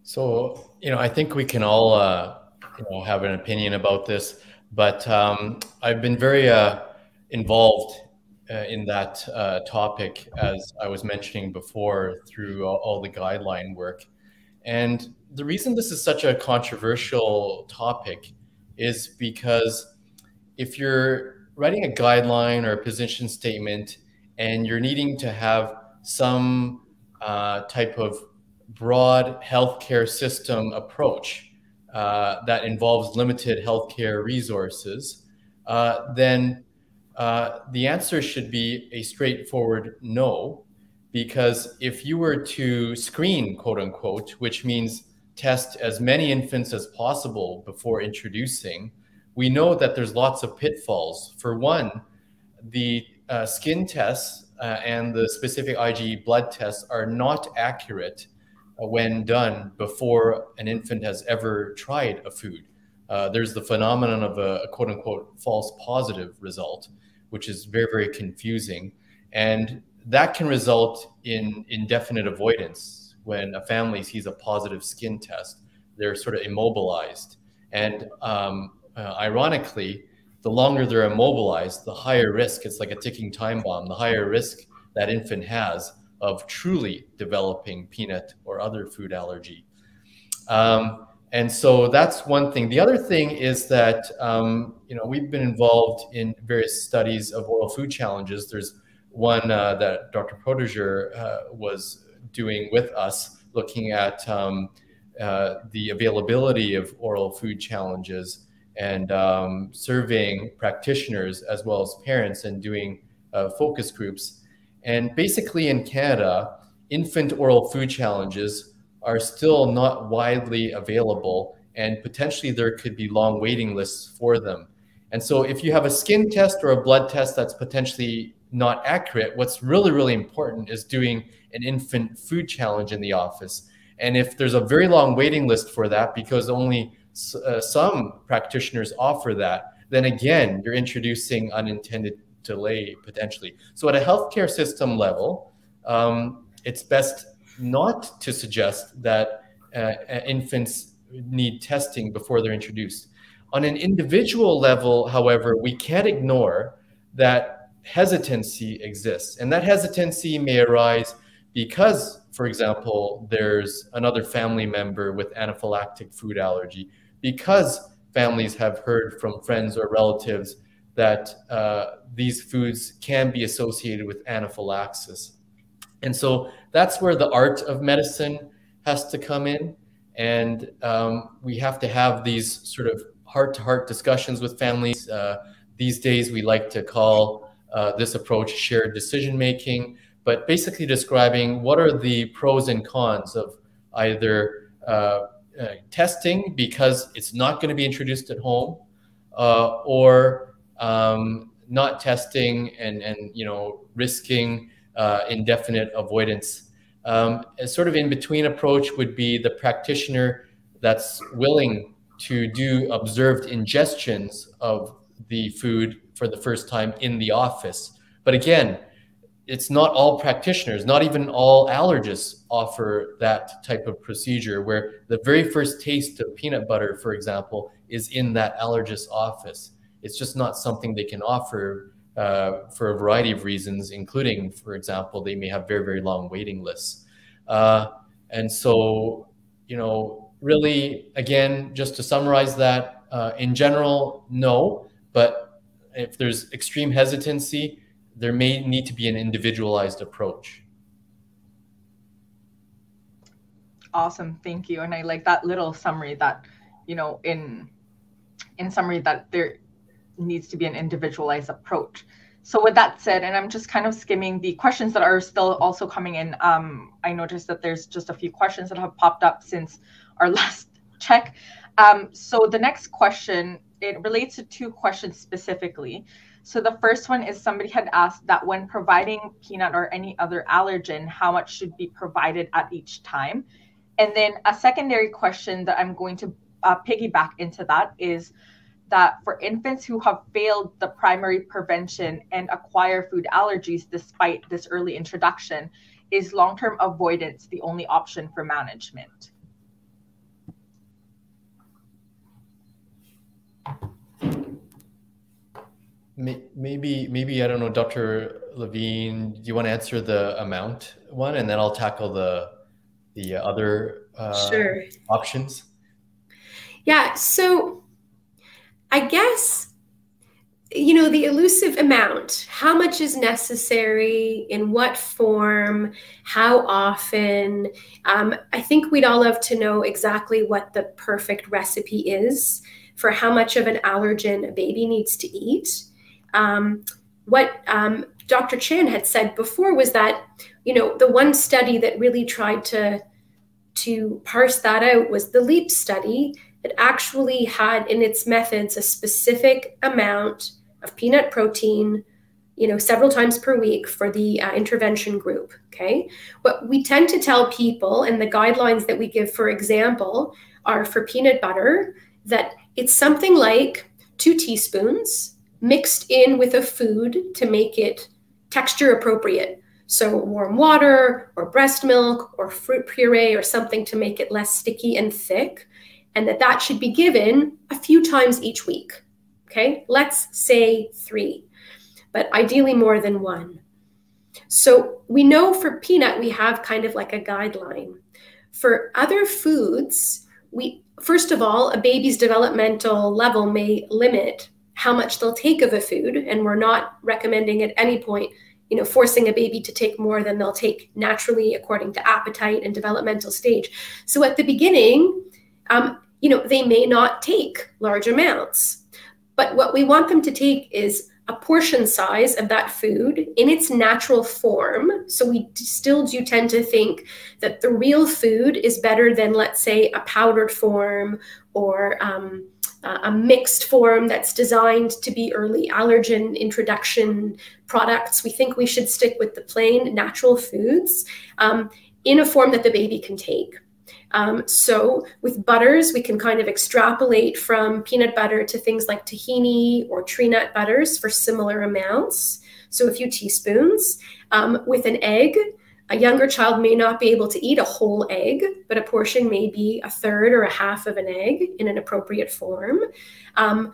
So, you know, I think we can all, uh, you know, have an opinion about this, but um, I've been very uh, involved uh, in that uh, topic, as I was mentioning before, through all, all the guideline work. And the reason this is such a controversial topic is because if you're writing a guideline or a position statement and you're needing to have some uh, type of broad healthcare system approach uh, that involves limited healthcare resources, uh, then uh, the answer should be a straightforward no, because if you were to screen, quote unquote, which means test as many infants as possible before introducing, we know that there's lots of pitfalls. For one, the uh, skin tests uh, and the specific IgE blood tests are not accurate uh, when done before an infant has ever tried a food. Uh, there's the phenomenon of a, a, quote unquote false positive result, which is very, very confusing. And that can result in indefinite avoidance when a family sees a positive skin test. They're sort of immobilized. And um, uh, ironically, the longer they're immobilized, the higher risk, it's like a ticking time bomb, the higher risk that infant has of truly developing peanut or other food allergy. Um, and so that's one thing. The other thing is that, um, you know, we've been involved in various studies of oral food challenges. There's one uh, that Dr. Protudjer uh, was doing with us, looking at um, uh, the availability of oral food challenges and um, surveying practitioners as well as parents and doing uh, focus groups. And basically, in Canada, infant oral food challenges are still not widely available, and potentially there could be long waiting lists for them. And so, if you have a skin test or a blood test that's potentially not accurate, what's really, really important is doing an infant food challenge in the office. And if there's a very long waiting list for that, because only uh, some practitioners offer that, then again, you're introducing unintended delay potentially. So at a healthcare system level, um, it's best not to suggest that uh, uh, infants need testing before they're introduced. On an individual level, however, we can't ignore that hesitancy exists. And that hesitancy may arise because, for example, there's another family member with anaphylactic food allergy because families have heard from friends or relatives that uh, these foods can be associated with anaphylaxis. And so that's where the art of medicine has to come in. And um, we have to have these sort of heart to heart discussions with families. Uh, these days, we like to call uh, this approach shared decision making, but basically describing what are the pros and cons of either uh, uh, testing because it's not going to be introduced at home, uh, or um, not testing and and you know risking indefinite avoidance. Um, a sort of in between approach would be the practitioner that's willing to do observed ingestions of the food for the first time in the office. But again, it's not all practitioners, not even all allergists offer that type of procedure where the very first taste of peanut butter, for example, is in that allergist's office. It's just not something they can offer uh, for a variety of reasons, including, for example, they may have very, very long waiting lists. Uh, and so, you know, really, again, just to summarize that, uh, in general, no, but if there's extreme hesitancy, there may need to be an individualized approach. Awesome, thank you. And I like that little summary that, you know, in in summary that there needs to be an individualized approach. So with that said, and I'm just kind of skimming the questions that are still also coming in. Um, I noticed that there's just a few questions that have popped up since our last check. Um, so the next question, it relates to two questions specifically. So the first one is somebody had asked that when providing peanut or any other allergen, how much should be provided at each time? And then a secondary question that I'm going to uh, piggyback into that is that for infants who have failed the primary prevention and acquire food allergies despite this early introduction, is long term avoidance the only option for management? Maybe, maybe I don't know, Dr. Lavine. Do you want to answer the amount one, and then I'll tackle the the other uh, sure. options. Yeah. So, I guess you know, the elusive amount, how much is necessary, in what form, how often. Um, I think we'd all love to know exactly what the perfect recipe is for how much of an allergen a baby needs to eat. Um, what um, Dr. Chan had said before was that, you know, the one study that really tried to to parse that out was the LEAP study that actually had in its methods a specific amount of peanut protein, you know, several times per week for the uh, intervention group. Okay. What we tend to tell people and the guidelines that we give, for example, are for peanut butter that it's something like two teaspoons mixed in with a food to make it texture appropriate. So warm water or breast milk or fruit puree or something to make it less sticky and thick. And that that should be given a few times each week. Okay, let's say three, but ideally more than one. So we know for peanut, we have kind of like a guideline. For other foods, we first of all, a baby's developmental level may limit how much they'll take of a food, and we're not recommending at any point, you know, forcing a baby to take more than they'll take naturally according to appetite and developmental stage. So at the beginning, um, you know, they may not take large amounts. But what we want them to take is a portion size of that food in its natural form. So we still do tend to think that the real food is better than, let's say, a powdered form or um, a mixed form that's designed to be early allergen introduction products. We think we should stick with the plain natural foods um, in a form that the baby can take. Um, so with butters, we can kind of extrapolate from peanut butter to things like tahini or tree nut butters for similar amounts. So a few teaspoons. Um, with an egg, a younger child may not be able to eat a whole egg, but a portion may be a third or a half of an egg in an appropriate form. Um,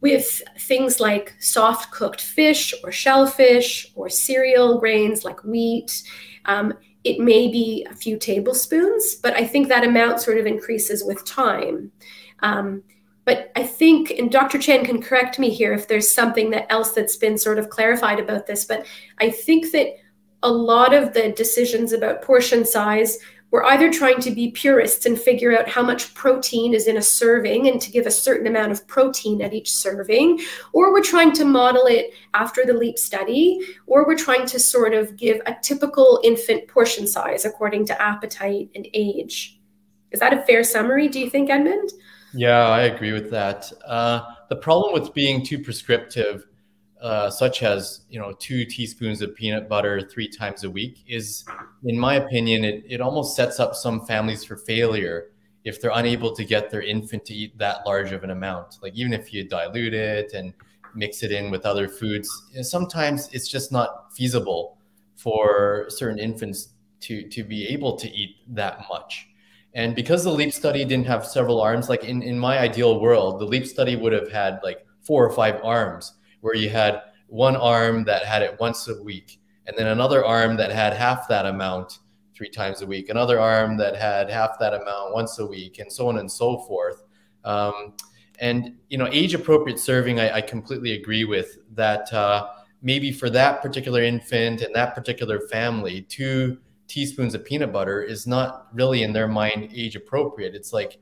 with things like soft cooked fish or shellfish or cereal grains like wheat, um, it may be a few tablespoons, but I think that amount sort of increases with time. Um, but I think, and Dr. Chan can correct me here if there's something that else that's been sort of clarified about this, but I think that a lot of the decisions about portion size we're either trying to be purists and figure out how much protein is in a serving and to give a certain amount of protein at each serving, or we're trying to model it after the LEAP study, or we're trying to sort of give a typical infant portion size according to appetite and age. Is that a fair summary, do you think, Edmond? Yeah, I agree with that. Uh, the problem with being too prescriptive uh, such as you know two teaspoons of peanut butter three times a week is in my opinion it, it almost sets up some families for failure if they're unable to get their infant to eat that large of an amount. Like even if you dilute it and mix it in with other foods sometimes it's just not feasible for certain infants to to be able to eat that much. And because the leap study didn't have several arms like in, in my ideal world the leap study would have had like four or five arms where you had one arm that had it once a week, and then another arm that had half that amount three times a week, another arm that had half that amount once a week, and so on and so forth. Um, and you know, age appropriate serving, I, I completely agree with that. Uh, maybe for that particular infant and that particular family, two teaspoons of peanut butter is not really in their mind age appropriate. It's like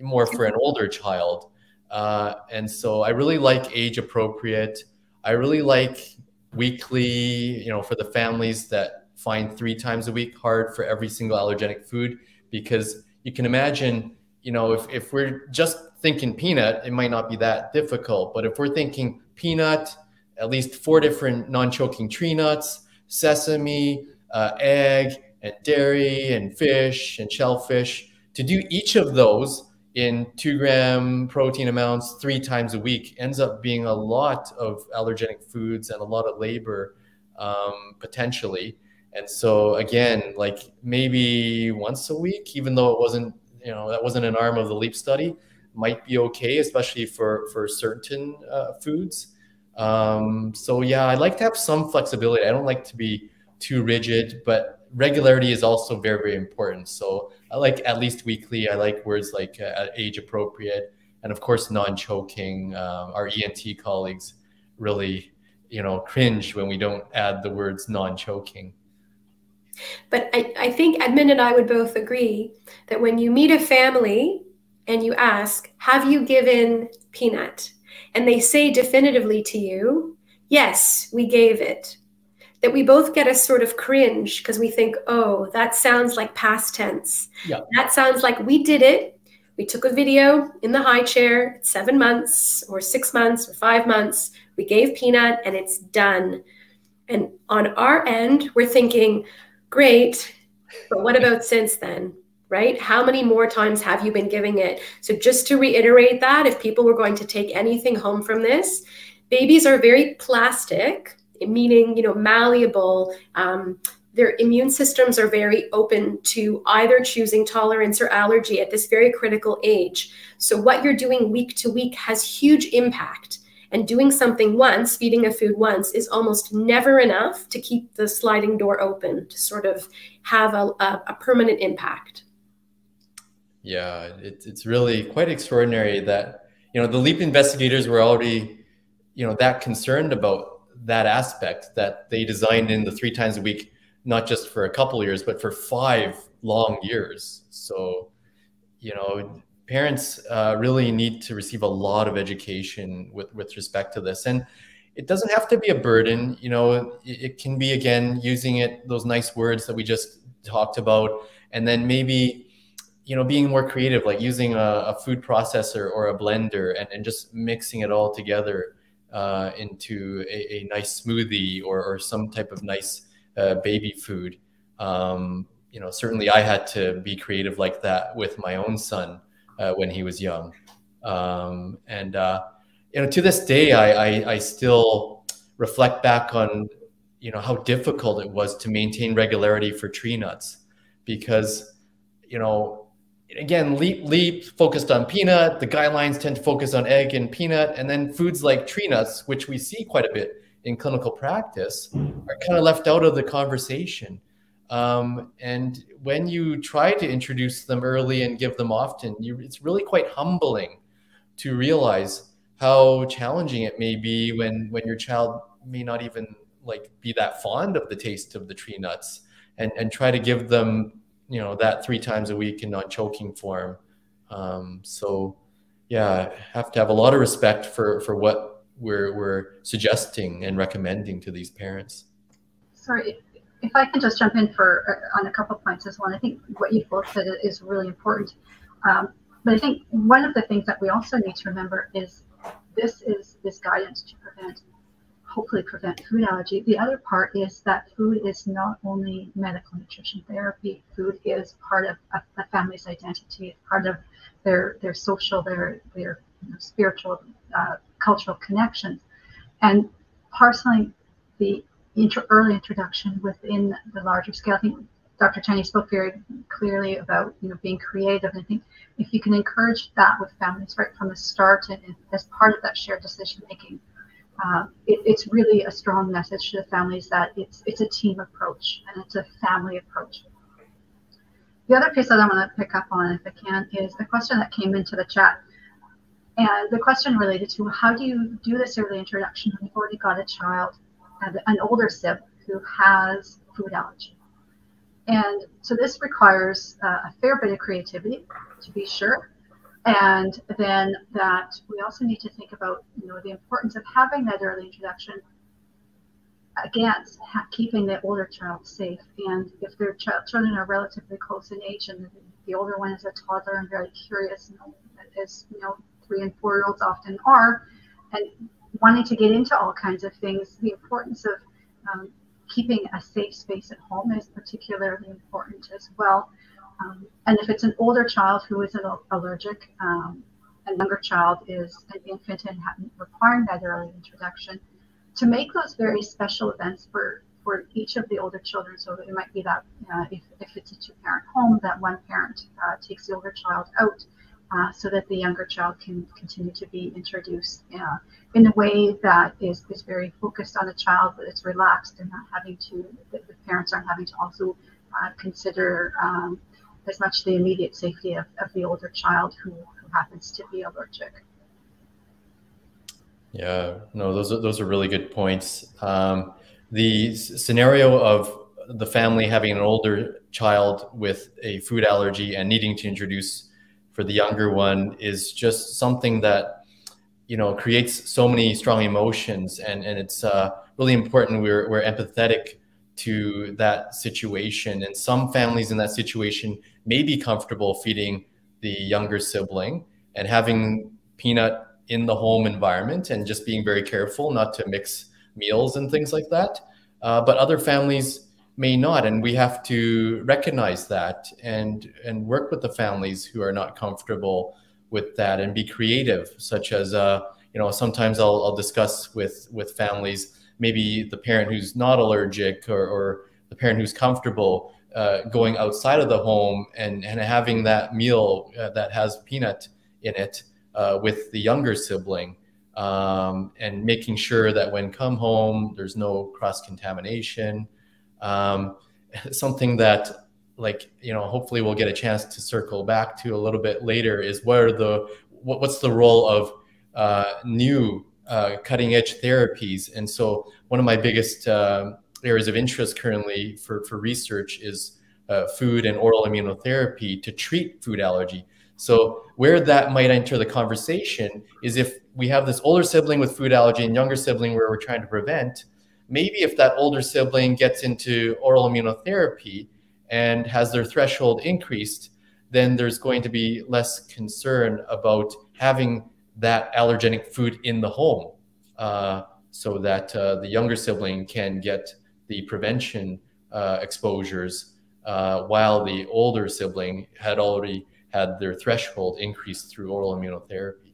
more for an older child. Uh, and so I really like age appropriate. I really like weekly, you know, for the families that find three times a week hard for every single allergenic food, because you can imagine, you know, if, if we're just thinking peanut, it might not be that difficult. But if we're thinking peanut, at least four different non choking tree nuts, sesame, uh, egg, and dairy, and fish, and shellfish, to do each of those in two gram protein amounts three times a week ends up being a lot of allergenic foods and a lot of labor um, potentially. And so again, like maybe once a week, even though it wasn't, you know, that wasn't an arm of the LEAP study, might be okay, especially for for certain uh, foods. Um, so yeah, I like to have some flexibility. I don't like to be too rigid, but regularity is also very very important. So I like at least weekly. I like words like uh, age appropriate, and of course non-choking. Um, our ENT colleagues really, you know, cringe when we don't add the words non-choking. But I, I think Edmond and I would both agree that when you meet a family and you ask, Have you given peanut? And they say definitively to you, Yes, we gave it. That we both get a sort of cringe because we think, Oh, that sounds like past tense. Yeah. That sounds like we did it. We took a video in the high chair, seven months or six months or five months. We gave peanut and it's done. And on our end, we're thinking, great, but what about since then? Right? How many more times have you been giving it? So, just to reiterate that, if people were going to take anything home from this, babies are very plastic, meaning, you know, malleable. Um, their immune systems are very open to either choosing tolerance or allergy at this very critical age. So, what you're doing week to week has huge impact. And doing something once, feeding a food once, is almost never enough to keep the sliding door open, to sort of have a, a, a permanent impact. Yeah, it, it's really quite extraordinary that, you know, the LEAP investigators were already, you know, that concerned about that aspect that they designed in the three times a week, not just for a couple years, but for five long years. So, you know, parents uh, really need to receive a lot of education with, with respect to this. And it doesn't have to be a burden. You know, it, it can be, again, using it, those nice words that we just talked about, and then maybe, you know, being more creative, like using a, a food processor or a blender and, and just mixing it all together uh, into a, a, nice smoothie or, or some type of nice uh, baby food. Um, you know, certainly I had to be creative like that with my own son uh, when he was young. Um, and uh, you know, to this day, I, I, I still reflect back on you know how difficult it was to maintain regularity for tree nuts because you know again leap leap focused on peanut. The guidelines tend to focus on egg and peanut. And then foods like tree nuts which we see quite a bit in clinical practice are kind of left out of the conversation. Um, and when you try to introduce them early and give them often, you, it's really quite humbling to realize how challenging it may be when when your child may not even like be that fond of the taste of the tree nuts and and try to give them you know that three times a week in non-choking form um, so yeah have to have a lot of respect for for what we're we're suggesting and recommending to these parents sorry if I can just jump in for uh, on a couple points as well, I think what you both said is really important. Um, but I think one of the things that we also need to remember is this is this guidance to prevent, hopefully prevent food allergy. The other part is that food is not only medical nutrition therapy. Food is part of a, a family's identity, part of their their social, their their you know, spiritual, uh, cultural connections, and parceling the inter- early introduction within the larger scale. I think Dr. Cheney spoke very clearly about you know being creative. And I think if you can encourage that with families right from the start and, and as part of that shared decision making, uh, it, it's really a strong message to the families that it's it's a team approach and it's a family approach. The other piece that I want to pick up on, if I can, is the question that came into the chat. And the question related to how do you do this early introduction when you've already got a child an older sib who has food allergy. And so this requires uh, a fair bit of creativity, to be sure. And then that we also need to think about, you know, the importance of having that early introduction against keeping the older child safe. And if their ch- children are relatively close in age, and the, the older one is a toddler and very curious, as you know, three and four year olds often are, and wanting to get into all kinds of things, the importance of um, keeping a safe space at home is particularly important as well. Um, and if it's an older child who isn't allergic, um, a younger child is an infant and hadn't requiring that early introduction, to make those very special events for, for each of the older children. So it might be that uh, if, if it's a two parent home, that one parent uh, takes the older child out uh, so that the younger child can continue to be introduced uh, in a way that is, is very focused on the child, but it's relaxed and not having to, the, the parents aren't having to also uh, consider um, as much the immediate safety of, of the older child who, who happens to be allergic. Yeah, no, those are those are really good points. Um, the scenario of the family having an older child with a food allergy and needing to introduce for the younger one is just something that you know creates so many strong emotions and and it's uh, really important we're we're empathetic to that situation and some families in that situation may be comfortable feeding the younger sibling and having peanut in the home environment and just being very careful not to mix meals and things like that. Uh, but other families may not, and we have to recognize that and and work with the families who are not comfortable with that and be creative, such as uh, you know sometimes I'll, I'll discuss with with families maybe the parent who's not allergic or, or the parent who's comfortable uh, going outside of the home and, and having that meal uh, that has peanut in it uh, with the younger sibling um, and making sure that when come home there's no cross contamination um, something that like you know hopefully we'll get a chance to circle back to a little bit later is where the what, what's the role of uh, new uh, cutting edge therapies. And so one of my biggest uh, areas of interest currently for, for research is uh, food and oral immunotherapy to treat food allergy. So where that might enter the conversation is if we have this older sibling with food allergy and younger sibling where we're trying to prevent, maybe if that older sibling gets into oral immunotherapy and has their threshold increased, then there's going to be less concern about having that allergenic food in the home uh, so that uh, the younger sibling can get the prevention uh, exposures uh, while the older sibling had already had their threshold increased through oral immunotherapy.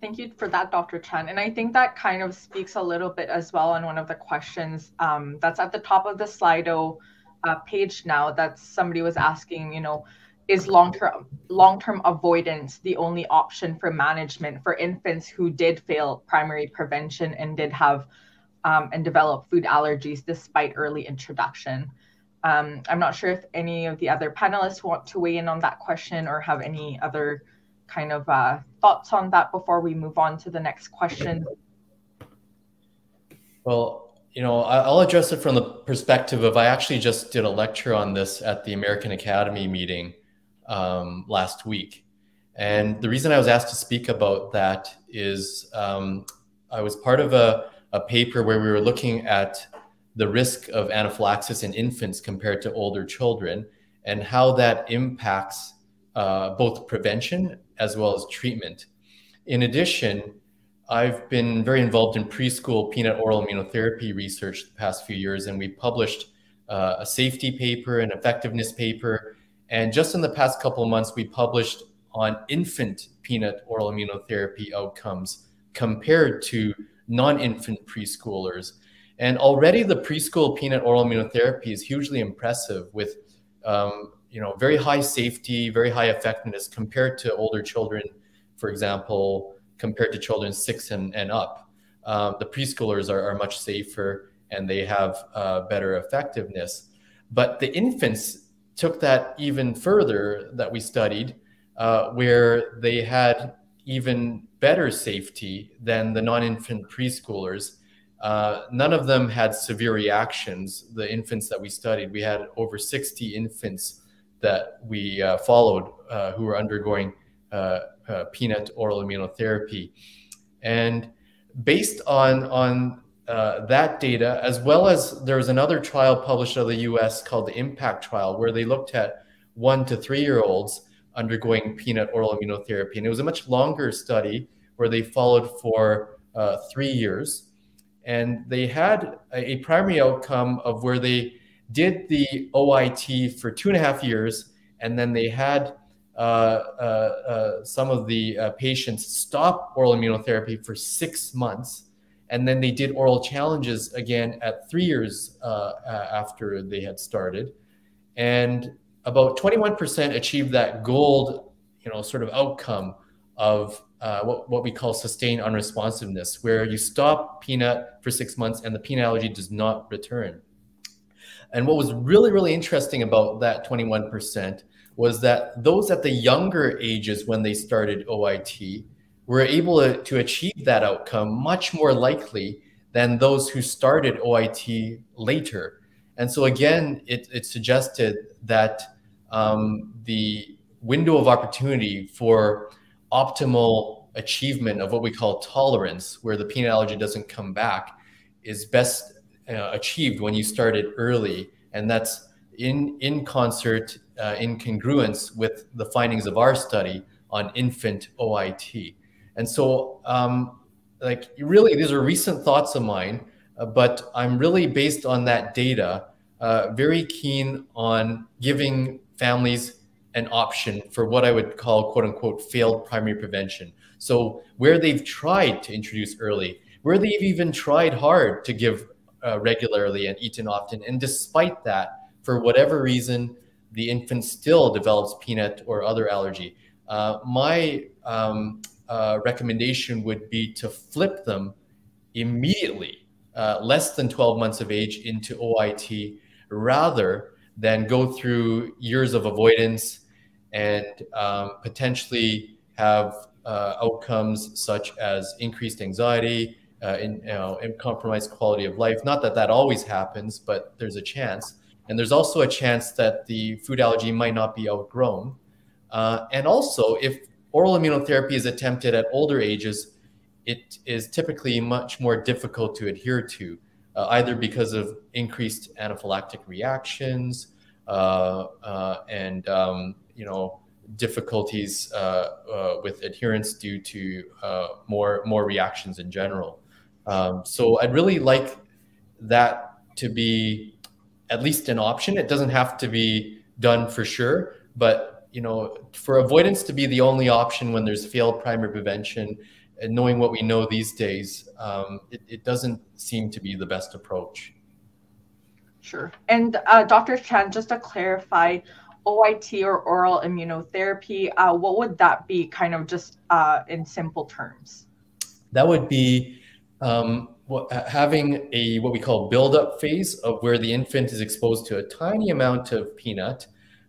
Thank you for that, Dr. Chan. And I think that kind of speaks a little bit as well on one of the questions um, that's at the top of the Slido uh, page now that somebody was asking, you know, is long-term long-term avoidance the only option for management for infants who did fail primary prevention and did have um, and develop food allergies despite early introduction? Um, I'm not sure if any of the other panelists want to weigh in on that question or have any other kind of uh, thoughts on that before we move on to the next question. Well, you know, I'll address it from the perspective of I actually just did a lecture on this at the American Academy meeting um, last week. And the reason I was asked to speak about that is um, I was part of a, a paper where we were looking at the risk of anaphylaxis in infants compared to older children and how that impacts uh, both prevention as well as treatment. In addition, I've been very involved in preschool peanut oral immunotherapy research the past few years, and we published uh, a safety paper, an effectiveness paper, and just in the past couple of months, we published on infant peanut oral immunotherapy outcomes compared to non-infant preschoolers. And already the preschool peanut oral immunotherapy is hugely impressive with um, you know, very high safety, very high effectiveness compared to older children, for example, compared to children six and, and up. Um, the preschoolers are, are, much safer and they have uh, better effectiveness. But the infants took that even further that we studied, uh, where they had even better safety than the non-infant preschoolers uh, none of them had severe reactions. The infants that we studied, we had over 60 infants that we uh, followed uh, who were undergoing uh, uh, peanut oral immunotherapy. And based on, on that data, as well as there was another trial published out of the US called the IMPACT trial, where they looked at one to three year olds undergoing peanut oral immunotherapy. And it was a much longer study where they followed for three years and they had a, primary outcome of where they did the OIT for two and a half years, and then they had uh, uh, uh, some of the uh, patients stop oral immunotherapy for six months, and then they did oral challenges again at three years uh, after they had started, and about 21% achieved that gold, you know, sort of outcome of uh, what, what we call sustained unresponsiveness, where you stop peanut for six months and the peanut allergy does not return. And what was really, really interesting about that 21% was that those at the younger ages when they started OIT were able to, achieve that outcome much more likely than those who started OIT later. And so again, it, it suggested that um, the window of opportunity for optimal achievement of what we call tolerance, where the peanut allergy doesn't come back, is best uh, achieved when you start it early. And that's in, in concert, uh, in congruence with the findings of our study on infant OIT. And so, um, like, really, these are recent thoughts of mine, uh, but I'm really based on that data, uh, very keen on giving families an option for what I would call quote unquote failed primary prevention. So, where they've tried to introduce early, where they've even tried hard to give uh, regularly and eaten often, and despite that, for whatever reason, the infant still develops peanut or other allergy. Uh, my um, uh, recommendation would be to flip them immediately, uh, less than 12 months of age, into OIT rather than go through years of avoidance and um, potentially have uh, outcomes such as increased anxiety, uh, in, you know, compromised quality of life. Not that that always happens, but there's a chance. And there's also a chance that the food allergy might not be outgrown. Uh, and also, if oral immunotherapy is attempted at older ages, it is typically much more difficult to adhere to, uh, either because of increased anaphylactic reactions uh, uh and um, you know difficulties uh, uh, with adherence due to more more reactions in general. Um, so I'd really like that to be at least an option. It doesn't have to be done for sure, but you know, for avoidance to be the only option when there's failed primary prevention, and knowing what we know these days, um, it, it, doesn't seem to be the best approach. Sure. And uh, Dr. Chan, just to clarify, OIT or oral immunotherapy, uh, what would that be kind of just uh, in simple terms? That would be um, what, having a what we call build-up phase of where the infant is exposed to a tiny amount of peanut.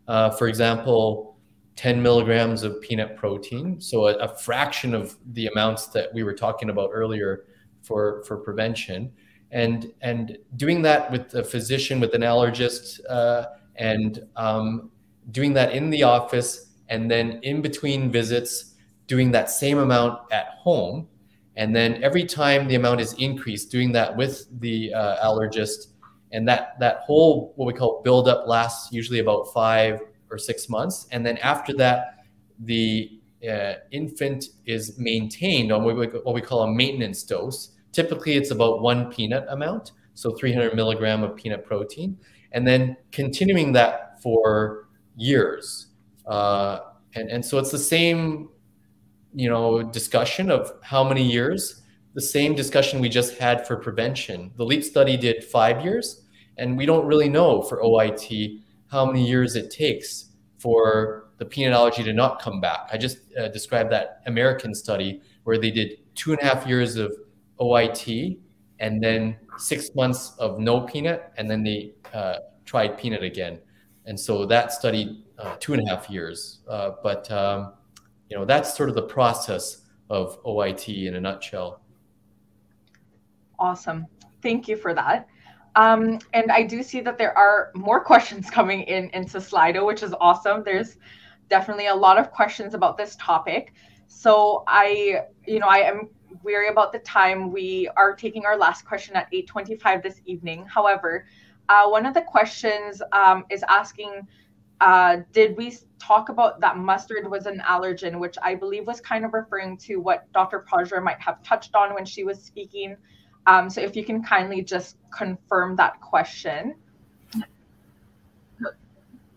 Uh, for example, 10 milligrams of peanut protein, so a, a, fraction of the amounts that we were talking about earlier for, for prevention. And, and doing that with a physician, with an allergist, uh, and um, doing that in the office, and then in between visits, doing that same amount at home. And then every time the amount is increased, doing that with the uh, allergist. And that, that whole, what we call build up lasts usually about five or six months. And then after that, the uh, infant is maintained on what we, what we call a maintenance dose. Typically, it's about one peanut amount, so 300 milligram of peanut protein, and then continuing that for years. Uh, and, and so it's the same, you know, discussion of how many years, the same discussion we just had for prevention. The LEAP study did five years, and we don't really know for OIT how many years it takes for the peanut allergy to not come back. I just uh, described that American study where they did two and a half years of OIT and then six months of no peanut, and then they uh, tried peanut again. And so that study uh, two and a half years. Uh, but um, you know that's sort of the process of OIT in a nutshell. Awesome. Thank you for that. Um, and I do see that there are more questions coming in into Slido, which is awesome. There's definitely a lot of questions about this topic. So I, you know, I am weary about the time. We are taking our last question at 8:25 this evening. However, uh, one of the questions um, is asking, uh, did we talk about that mustard was an allergen, which I believe was kind of referring to what Dr. Protudjer might have touched on when she was speaking um, so if you can kindly just confirm that question.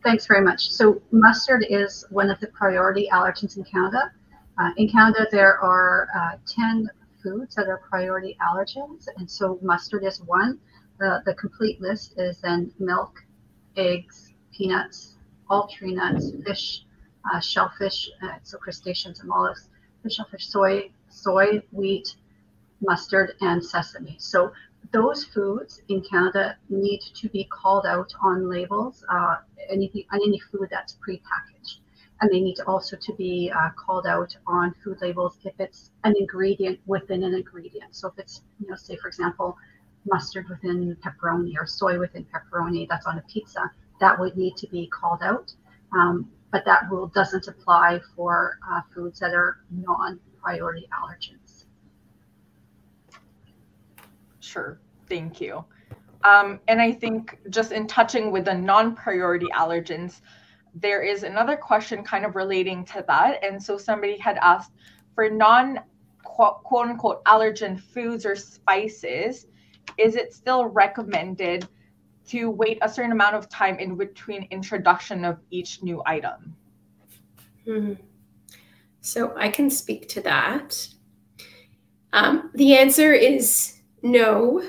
Thanks very much. So mustard is one of the priority allergens in Canada. Uh, in Canada, there are uh, 10 foods that are priority allergens, and so mustard is one. The, the complete list is then milk, eggs, peanuts, all tree nuts, fish, uh, shellfish, uh, so crustaceans and mollusks, fish, shellfish, soy, soy, wheat, mustard, and sesame. So those foods in Canada need to be called out on labels uh, anything on any food that's prepackaged. And they need also to be uh, called out on food labels if it's an ingredient within an ingredient. So if it's, you know, say for example, mustard within pepperoni or soy within pepperoni that's on a pizza, that would need to be called out. Um, but that rule doesn't apply for uh, foods that are non-priority allergens. Sure, thank you. Um, and I think just in touching with the non-priority allergens, there is another question kind of relating to that. And so somebody had asked for non quote, quote unquote allergen foods or spices, is it still recommended to wait a certain amount of time in between introduction of each new item? Hmm. So I can speak to that. Um, the answer is no.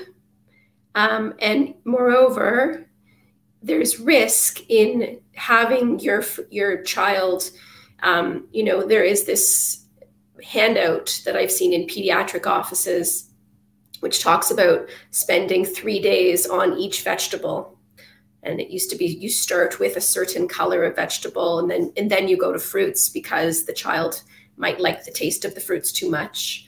Um, and moreover, there's risk in having your your child. Um, you know, there is this handout that I've seen in pediatric offices, which talks about spending three days on each vegetable. And it used to be you start with a certain color of vegetable, and then and then you go to fruits because the child might like the taste of the fruits too much,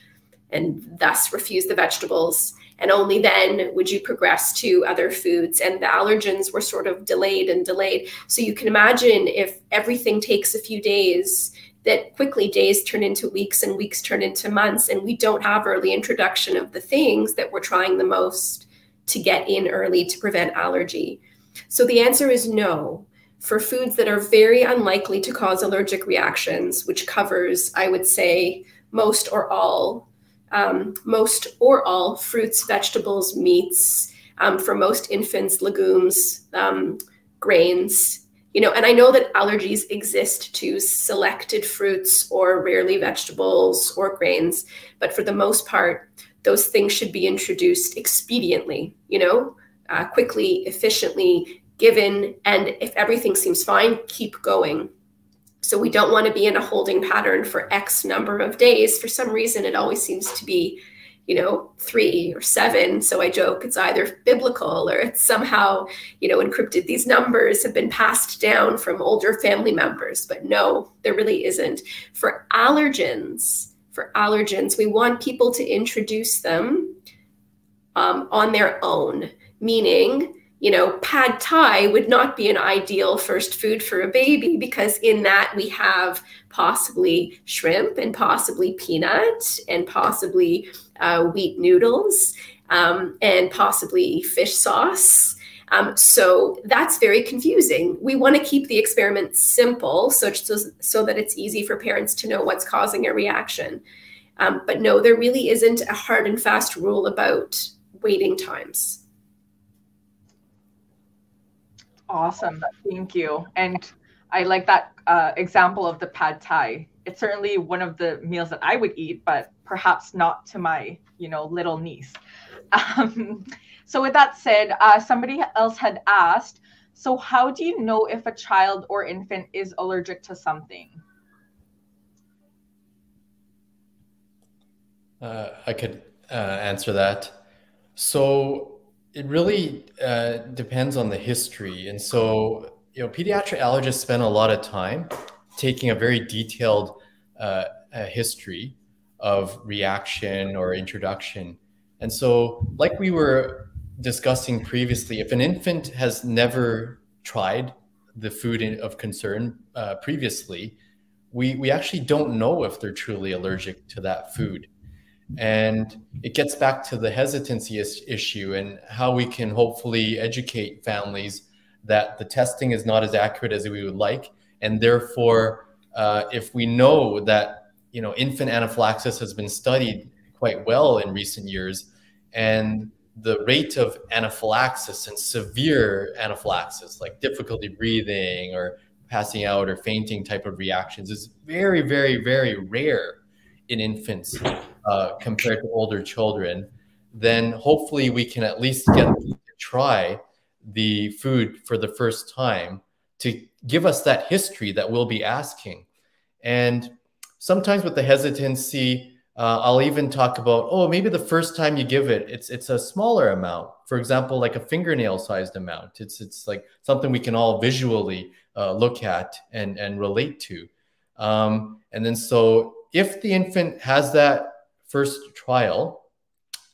and thus refuse the vegetables. And only then would you progress to other foods. And the allergens were sort of delayed and delayed. So you can imagine if everything takes a few days that quickly days turn into weeks and weeks turn into months. And we don't have early introduction of the things that we're trying the most to get in early to prevent allergy. So the answer is no. For foods that are very unlikely to cause allergic reactions which covers i would say most or all um, most or all fruits, vegetables, meats, um, for most infants, legumes, um, grains, you know, and I know that allergies exist to selected fruits or rarely vegetables or grains, but for the most part, those things should be introduced expediently, you know, uh, quickly, efficiently, given, and if everything seems fine, keep going. So we don't want to be in a holding pattern for X number of days. For some reason, it always seems to be, you know, three or seven. So I joke it's either biblical or it's somehow, you know, encrypted. These numbers have been passed down from older family members, but no, there really isn't. For allergens, for allergens, we want people to introduce them um, on their own, meaning you know, pad thai would not be an ideal first food for a baby because in that we have possibly shrimp and possibly peanut and possibly uh, wheat noodles um, and possibly fish sauce. Um, so that's very confusing. We want to keep the experiment simple so, so that it's easy for parents to know what's causing a reaction. Um, but no, there really isn't a hard and fast rule about waiting times. Awesome. Thank you. And I like that uh, example of the pad thai. It's certainly one of the meals that I would eat, but perhaps not to my, you know, little niece. Um, so with that said, uh, somebody else had asked, so how do you know if a child or infant is allergic to something? Uh, I could uh, answer that. So it really uh, depends on the history. And so, you know, pediatric allergists spend a lot of time taking a very detailed uh, history of reaction or introduction. And so, like we were discussing previously, if an infant has never tried the food of concern uh, previously, we, we actually don't know if they're truly allergic to that food. And it gets back to the hesitancy is issue and how we can hopefully educate families that the testing is not as accurate as we would like. And therefore, uh, if we know that you know infant anaphylaxis has been studied quite well in recent years, and the rate of anaphylaxis and severe anaphylaxis, like difficulty breathing or passing out or fainting type of reactions, is very, very, very rare in infants uh, compared to older children, then hopefully we can at least get them to try the food for the first time to give us that history that we'll be asking. And sometimes with the hesitancy, Uh, I'll even talk about, oh, maybe the first time you give it, it's it's a smaller amount. For example, like a fingernail sized amount. It's it's like something we can all visually uh, look at and and relate to. Um, and then so if the infant has that first trial,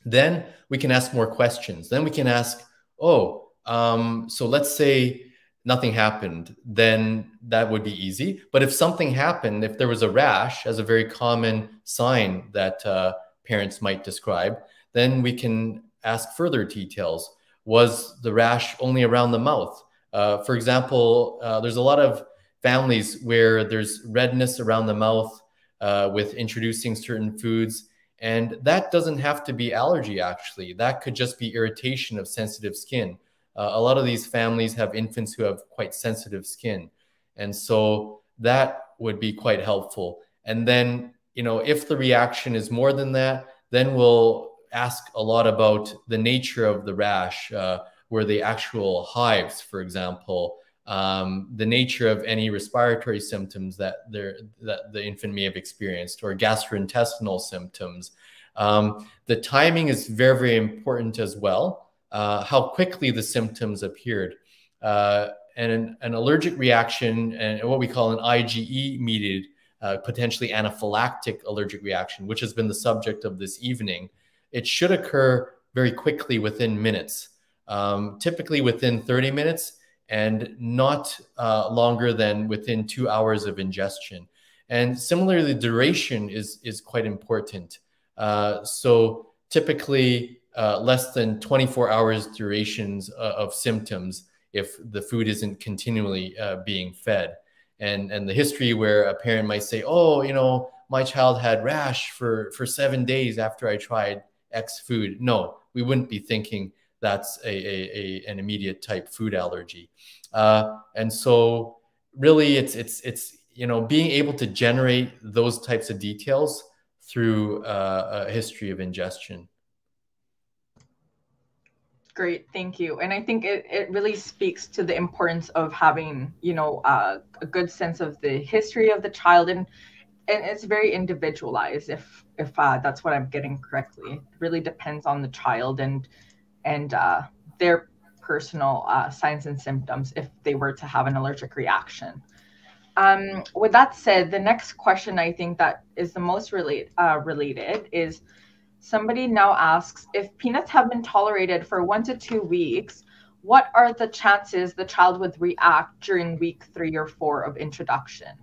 then we can ask more questions. Then we can ask, oh, um, so let's say nothing happened, then that would be easy. But if something happened, if there was a rash, as a very common sign that uh, parents might describe, then we can ask further details. Was the rash only around the mouth? Uh, for example, uh, there's a lot of families where there's redness around the mouth uh, with introducing certain foods. And that doesn't have to be allergy, actually. That could just be irritation of sensitive skin. Uh, a lot of these families have infants who have quite sensitive skin. And so that would be quite helpful. And then, you know, if the reaction is more than that, then we'll ask a lot about the nature of the rash. Uh, were they actual hives, for example? Um, the nature of any respiratory symptoms that, that the infant may have experienced or gastrointestinal symptoms. Um, the timing is very, very important as well uh, how quickly the symptoms appeared. Uh, and an, an, allergic reaction and what we call an IgE mediated, uh, potentially anaphylactic allergic reaction, which has been the subject of this evening, it should occur very quickly within minutes, um, typically within 30 minutes and not uh, longer than within two hours of ingestion. And similarly, duration is, is quite important. Uh, so typically, uh, less than 24 hours durations uh, of symptoms if the food isn't continually uh, being fed. And, and the history where a parent might say, oh, you know, my child had rash for, for seven days after I tried X food. No, we wouldn't be thinking that's a, a, a an immediate type food allergy. Uh, and so really it's, it's, it's, you know, being able to generate those types of details through uh, a history of ingestion. Great, thank you. And I think it, it really speaks to the importance of having, you know, uh, a good sense of the history of the child and and it's very individualized if if uh, that's what I'm getting correctly. It really depends on the child and and uh, their personal uh, signs and symptoms if they were to have an allergic reaction. Um, with that said, the next question I think that is the most relate, uh, related is Somebody now asks if peanuts have been tolerated for one to two weeks, what are the chances the child would react during week three or four of introduction?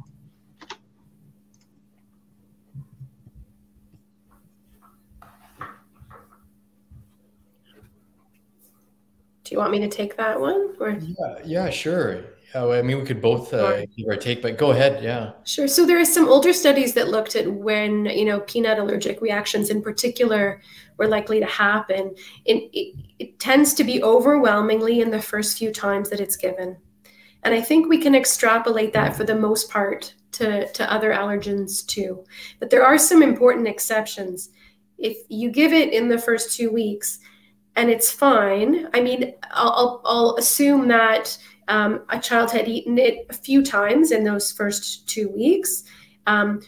Do you want me to take that one? Or? Yeah, yeah, sure. Oh, I mean, we could both uh, give our take, but go ahead. Yeah. Sure. So there are some older studies that looked at when you know peanut allergic reactions, in particular, were likely to happen. It, it, it tends to be overwhelmingly in the first few times that it's given, and I think we can extrapolate that for the most part to to other allergens too. But there are some important exceptions. If you give it in the first two weeks, and it's fine. I mean, I'll, I'll, assume that um, a child had eaten it a few times in those first two weeks. Um,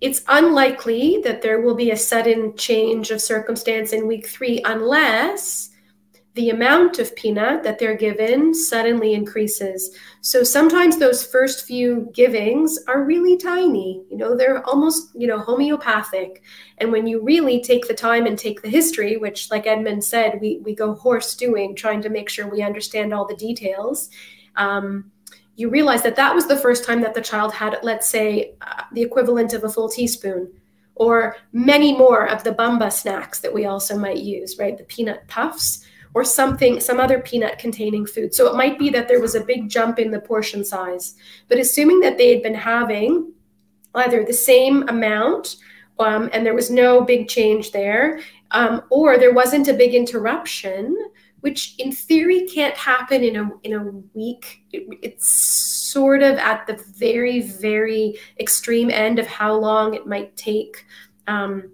it's unlikely that there will be a sudden change of circumstance in week three unless the amount of peanut that they're given suddenly increases. So sometimes those first few givings are really tiny. You know, they're almost, you know, homeopathic. And when you really take the time and take the history, which like Edmond said, we, we go hoarse doing, trying to make sure we understand all the details, um, you realize that that was the first time that the child had, let's say, uh, the equivalent of a full teaspoon or many more of the bamba snacks that we also might use, right? The peanut puffs or something, some other peanut containing food. So it might be that there was a big jump in the portion size. But assuming that they had been having either the same amount um, and there was no big change there, um, or there wasn't a big interruption, which in theory can't happen in a in a week. It, it's sort of at the very very extreme end of how long it might take um,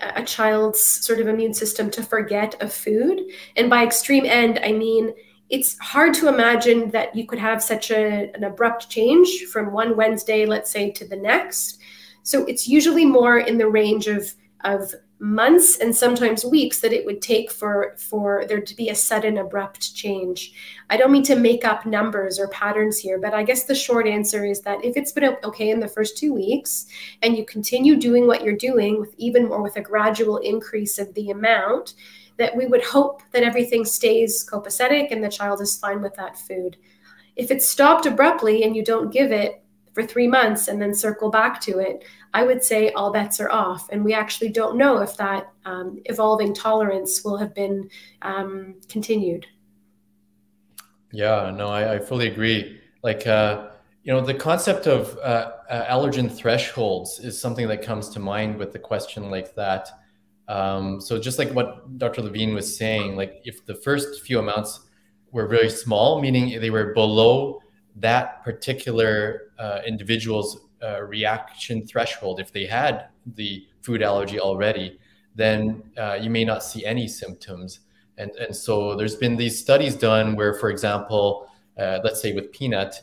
a child's sort of immune system to forget a food. And by extreme end, I mean it's hard to imagine that you could have such a, an abrupt change from one Wednesday, let's say, to the next. So it's usually more in the range of, of months and sometimes weeks that it would take for for there to be a sudden abrupt change. I don't mean to make up numbers or patterns here but i guess the short answer is that if it's been okay in the first two weeks and you continue doing what you're doing with even more with a gradual increase of the amount that we would hope that everything stays copacetic and the child is fine with that food. If it's stopped abruptly and you don't give it for three months and then circle back to it, I would say all bets are off. And we actually don't know if that um, evolving tolerance will have been um, continued. Yeah, no, I, I fully agree. Like, uh, you know, the concept of uh, uh, allergen thresholds is something that comes to mind with the question like that. Um, so just like what Dr. Lavine was saying, like if the first few amounts were very small, meaning they were below that particular uh, individual's uh, reaction threshold, if they had the food allergy already, then uh, you may not see any symptoms. And, and so there's been these studies done where, for example, uh, let's say with peanut,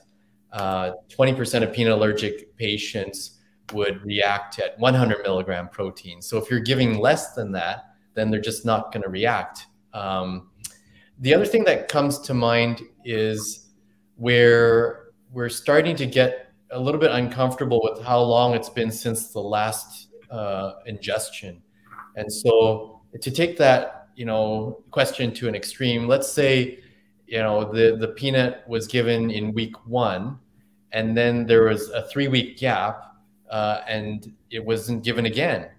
20% uh, of peanut allergic patients would react at 100 milligram protein. So if you're giving less than that, then they're just not going to react. Um, the other thing that comes to mind is where we're starting to get a little bit uncomfortable with how long it's been since the last uh, ingestion. And so to take that, you know, question to an extreme, let's say, you know, the, the peanut was given in week one, and then there was a three week gap uh, and it wasn't given again.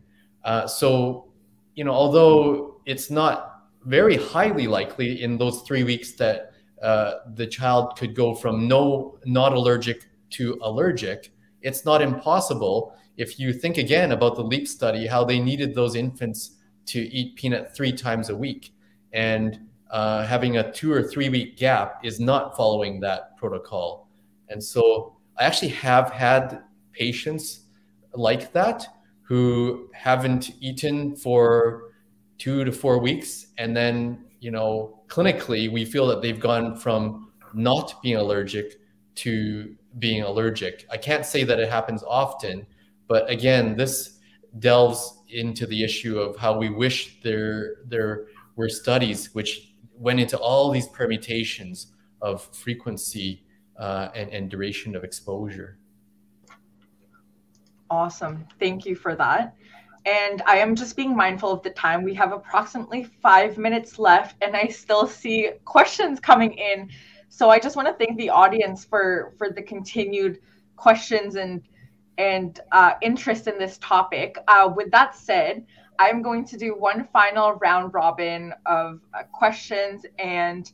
Uh, so, you know, although it's not very highly likely in those three weeks that uh, the child could go from no not allergic to allergic it's not impossible if you think again about the leap study how they needed those infants to eat peanut three times a week. And uh, having a two or three week gap is not following that protocol. And so i actually have had patients like that who haven't eaten for two to four weeks. And then you know, clinically, we feel that they've gone from not being allergic to being allergic. I can't say that it happens often, but again, this delves into the issue of how we wish there there were studies which went into all these permutations of frequency uh, and, and duration of exposure. Awesome. Thank you for that. And I am just being mindful of the time. We have approximately five minutes left, and I still see questions coming in. So I just want to thank the audience for for the continued questions and and uh, interest in this topic. Uh, with that said, I'm going to do one final round robin of uh, questions, and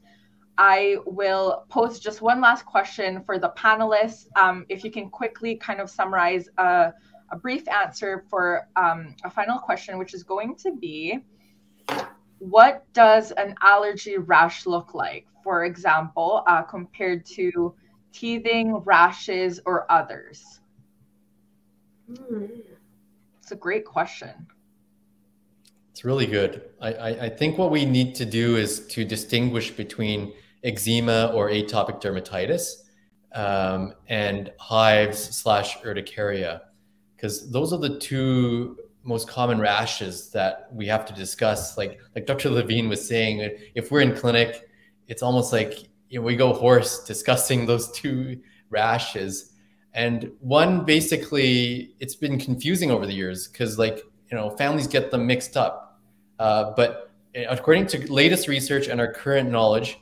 I will post just one last question for the panelists. Um, if you can quickly kind of summarize uh, a brief answer for um, a final question, which is going to be what does an allergy rash look like, for example, uh, compared to teething, rashes, or others? Mm. It's a great question. It's really good. I, I, I think what we need to do is to distinguish between eczema or atopic dermatitis um, and hives slash urticaria because those are the two most common rashes that we have to discuss. Like like Dr. Lavine was saying, if we're in clinic, it's almost like you know, we go hoarse discussing those two rashes. And one basically, it's been confusing over the years because like you know families get them mixed up. Uh, but according to latest research and our current knowledge,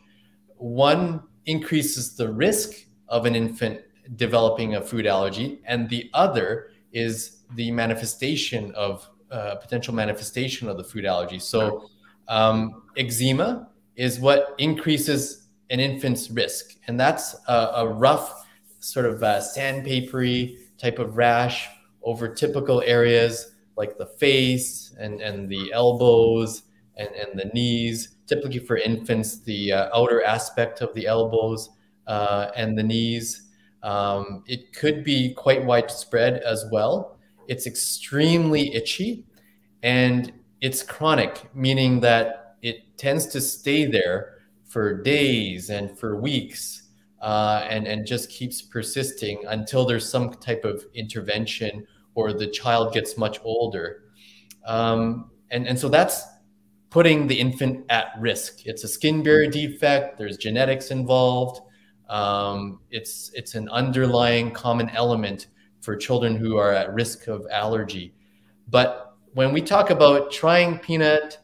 one increases the risk of an infant developing a food allergy, and the other is the manifestation of uh, potential manifestation of the food allergy. So, um, eczema is what increases an infant's risk, and that's a, a rough, sort of uh, sandpapery type of rash over typical areas like the face and, and the elbows and, and the knees. Typically for infants, the uh, outer aspect of the elbows uh, and the knees um, it could be quite widespread as well. It's extremely itchy and it's chronic, meaning that it tends to stay there for days and for weeks uh, and, and just keeps persisting until there's some type of intervention or the child gets much older. Um, and, and so that's putting the infant at risk. It's a skin barrier defect, there's genetics involved. Um, it's, it's an underlying common element for children who are at risk of allergy. But when we talk about trying peanut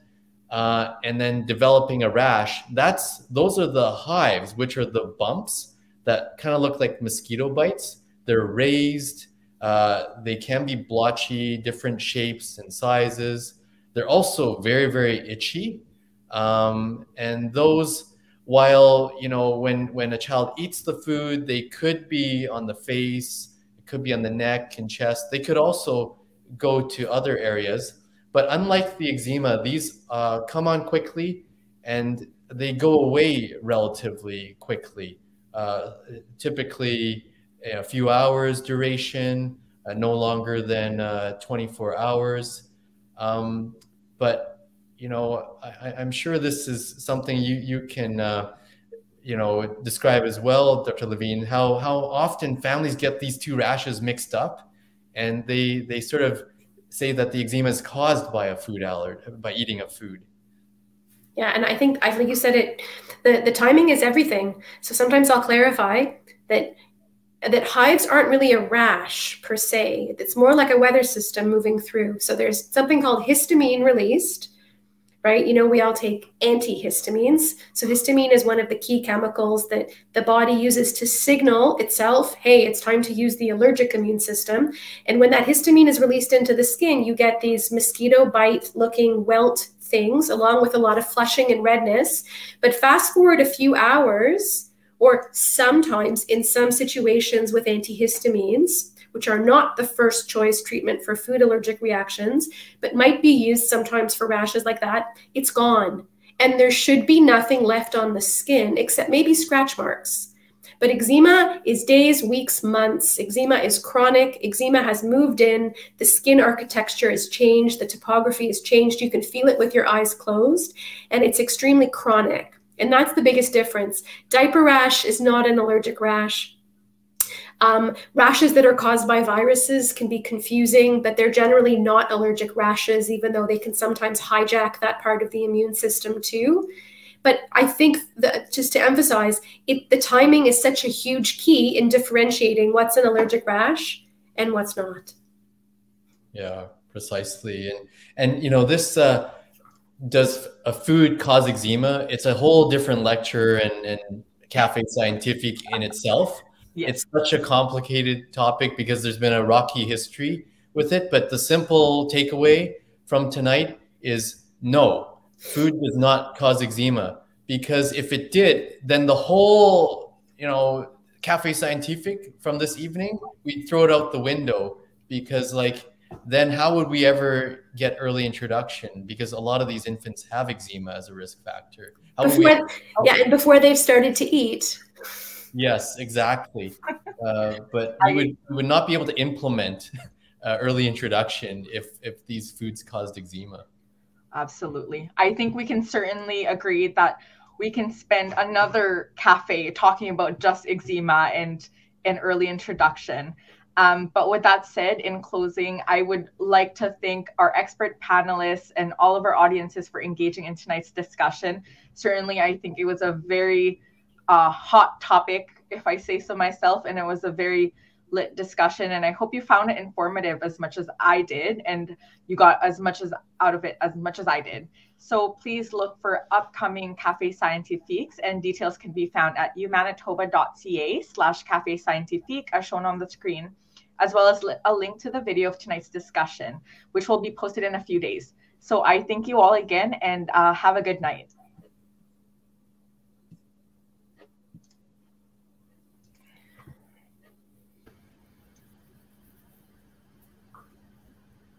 uh, and then developing a rash, that's those are the hives, which are the bumps that kind of look like mosquito bites. They're raised. Uh, they can be blotchy, different shapes and sizes. They're also very, very itchy. Um, and those, while you know, when when a child eats the food, they could be on the face, it could be on the neck and chest. They could also go to other areas. But unlike the eczema, these uh, come on quickly and they go away relatively quickly. Uh, typically, a few hours duration, uh, no longer than uh, 24 hours. Um, but you know, I, am sure this is something you you can uh, you know describe as well, Dr. Lavine. How how often families get these two rashes mixed up, and they they sort of say that the eczema is caused by a food allergy by eating a food. Yeah, and I think I think you said it. The the timing is everything. So sometimes I'll clarify that that hives aren't really a rash per se. It's more like a weather system moving through. So there's something called histamine released, right? You know, we all take antihistamines. So histamine is one of the key chemicals that the body uses to signal itself, hey, it's time to use the allergic immune system. And when that histamine is released into the skin, you get these mosquito bite looking welt things along with a lot of flushing and redness. But fast forward a few hours, or sometimes in some situations with antihistamines, which are not the first choice treatment for food allergic reactions, but might be used sometimes for rashes like that, it's gone. And there should be nothing left on the skin except maybe scratch marks. But eczema is days, weeks, months. Eczema is chronic. Eczema has moved in. The skin architecture has changed. The topography has changed. You can feel it with your eyes closed. And it's extremely chronic. And that's the biggest difference. Diaper rash is not an allergic rash. Um, rashes that are caused by viruses can be confusing, but they're generally not allergic rashes, even though they can sometimes hijack that part of the immune system too. But I think that just to emphasize, it, the timing is such a huge key in differentiating what's an allergic rash and what's not. Yeah, precisely. And and you know this uh, does a food cause eczema? It's a whole different lecture and, and Cafe Scientifique in itself. Yes. It's such a complicated topic because there's been a rocky history with it. But the simple takeaway from tonight is no, food does not cause eczema because if it did, then the whole, you know, Cafe Scientifique from this evening, we'd throw it out the window because like then how would we ever get early introduction? Because a lot of these infants have eczema as a risk factor. How before, we, yeah, and before they've started to eat. Yes, exactly. Uh, but we would, we would not be able to implement uh, early introduction if, if these foods caused eczema. Absolutely. I think we can certainly agree that we can spend another cafe talking about just eczema and an early introduction. Um, but with that said, in closing, I would like to thank our expert panelists and all of our audiences for engaging in tonight's discussion. Certainly, I think it was a very uh, hot topic, if I say so myself, and it was a very lit discussion. And I hope you found it informative as much as I did, and you got as much as out of it as much as I did. So please look for upcoming Cafe Scientifiques, and details can be found at umanitoba.ca slash Cafe Scientifique, as shown on the screen as well as a link to the video of tonight's discussion, which will be posted in a few days. So I thank you all again and uh, have a good night.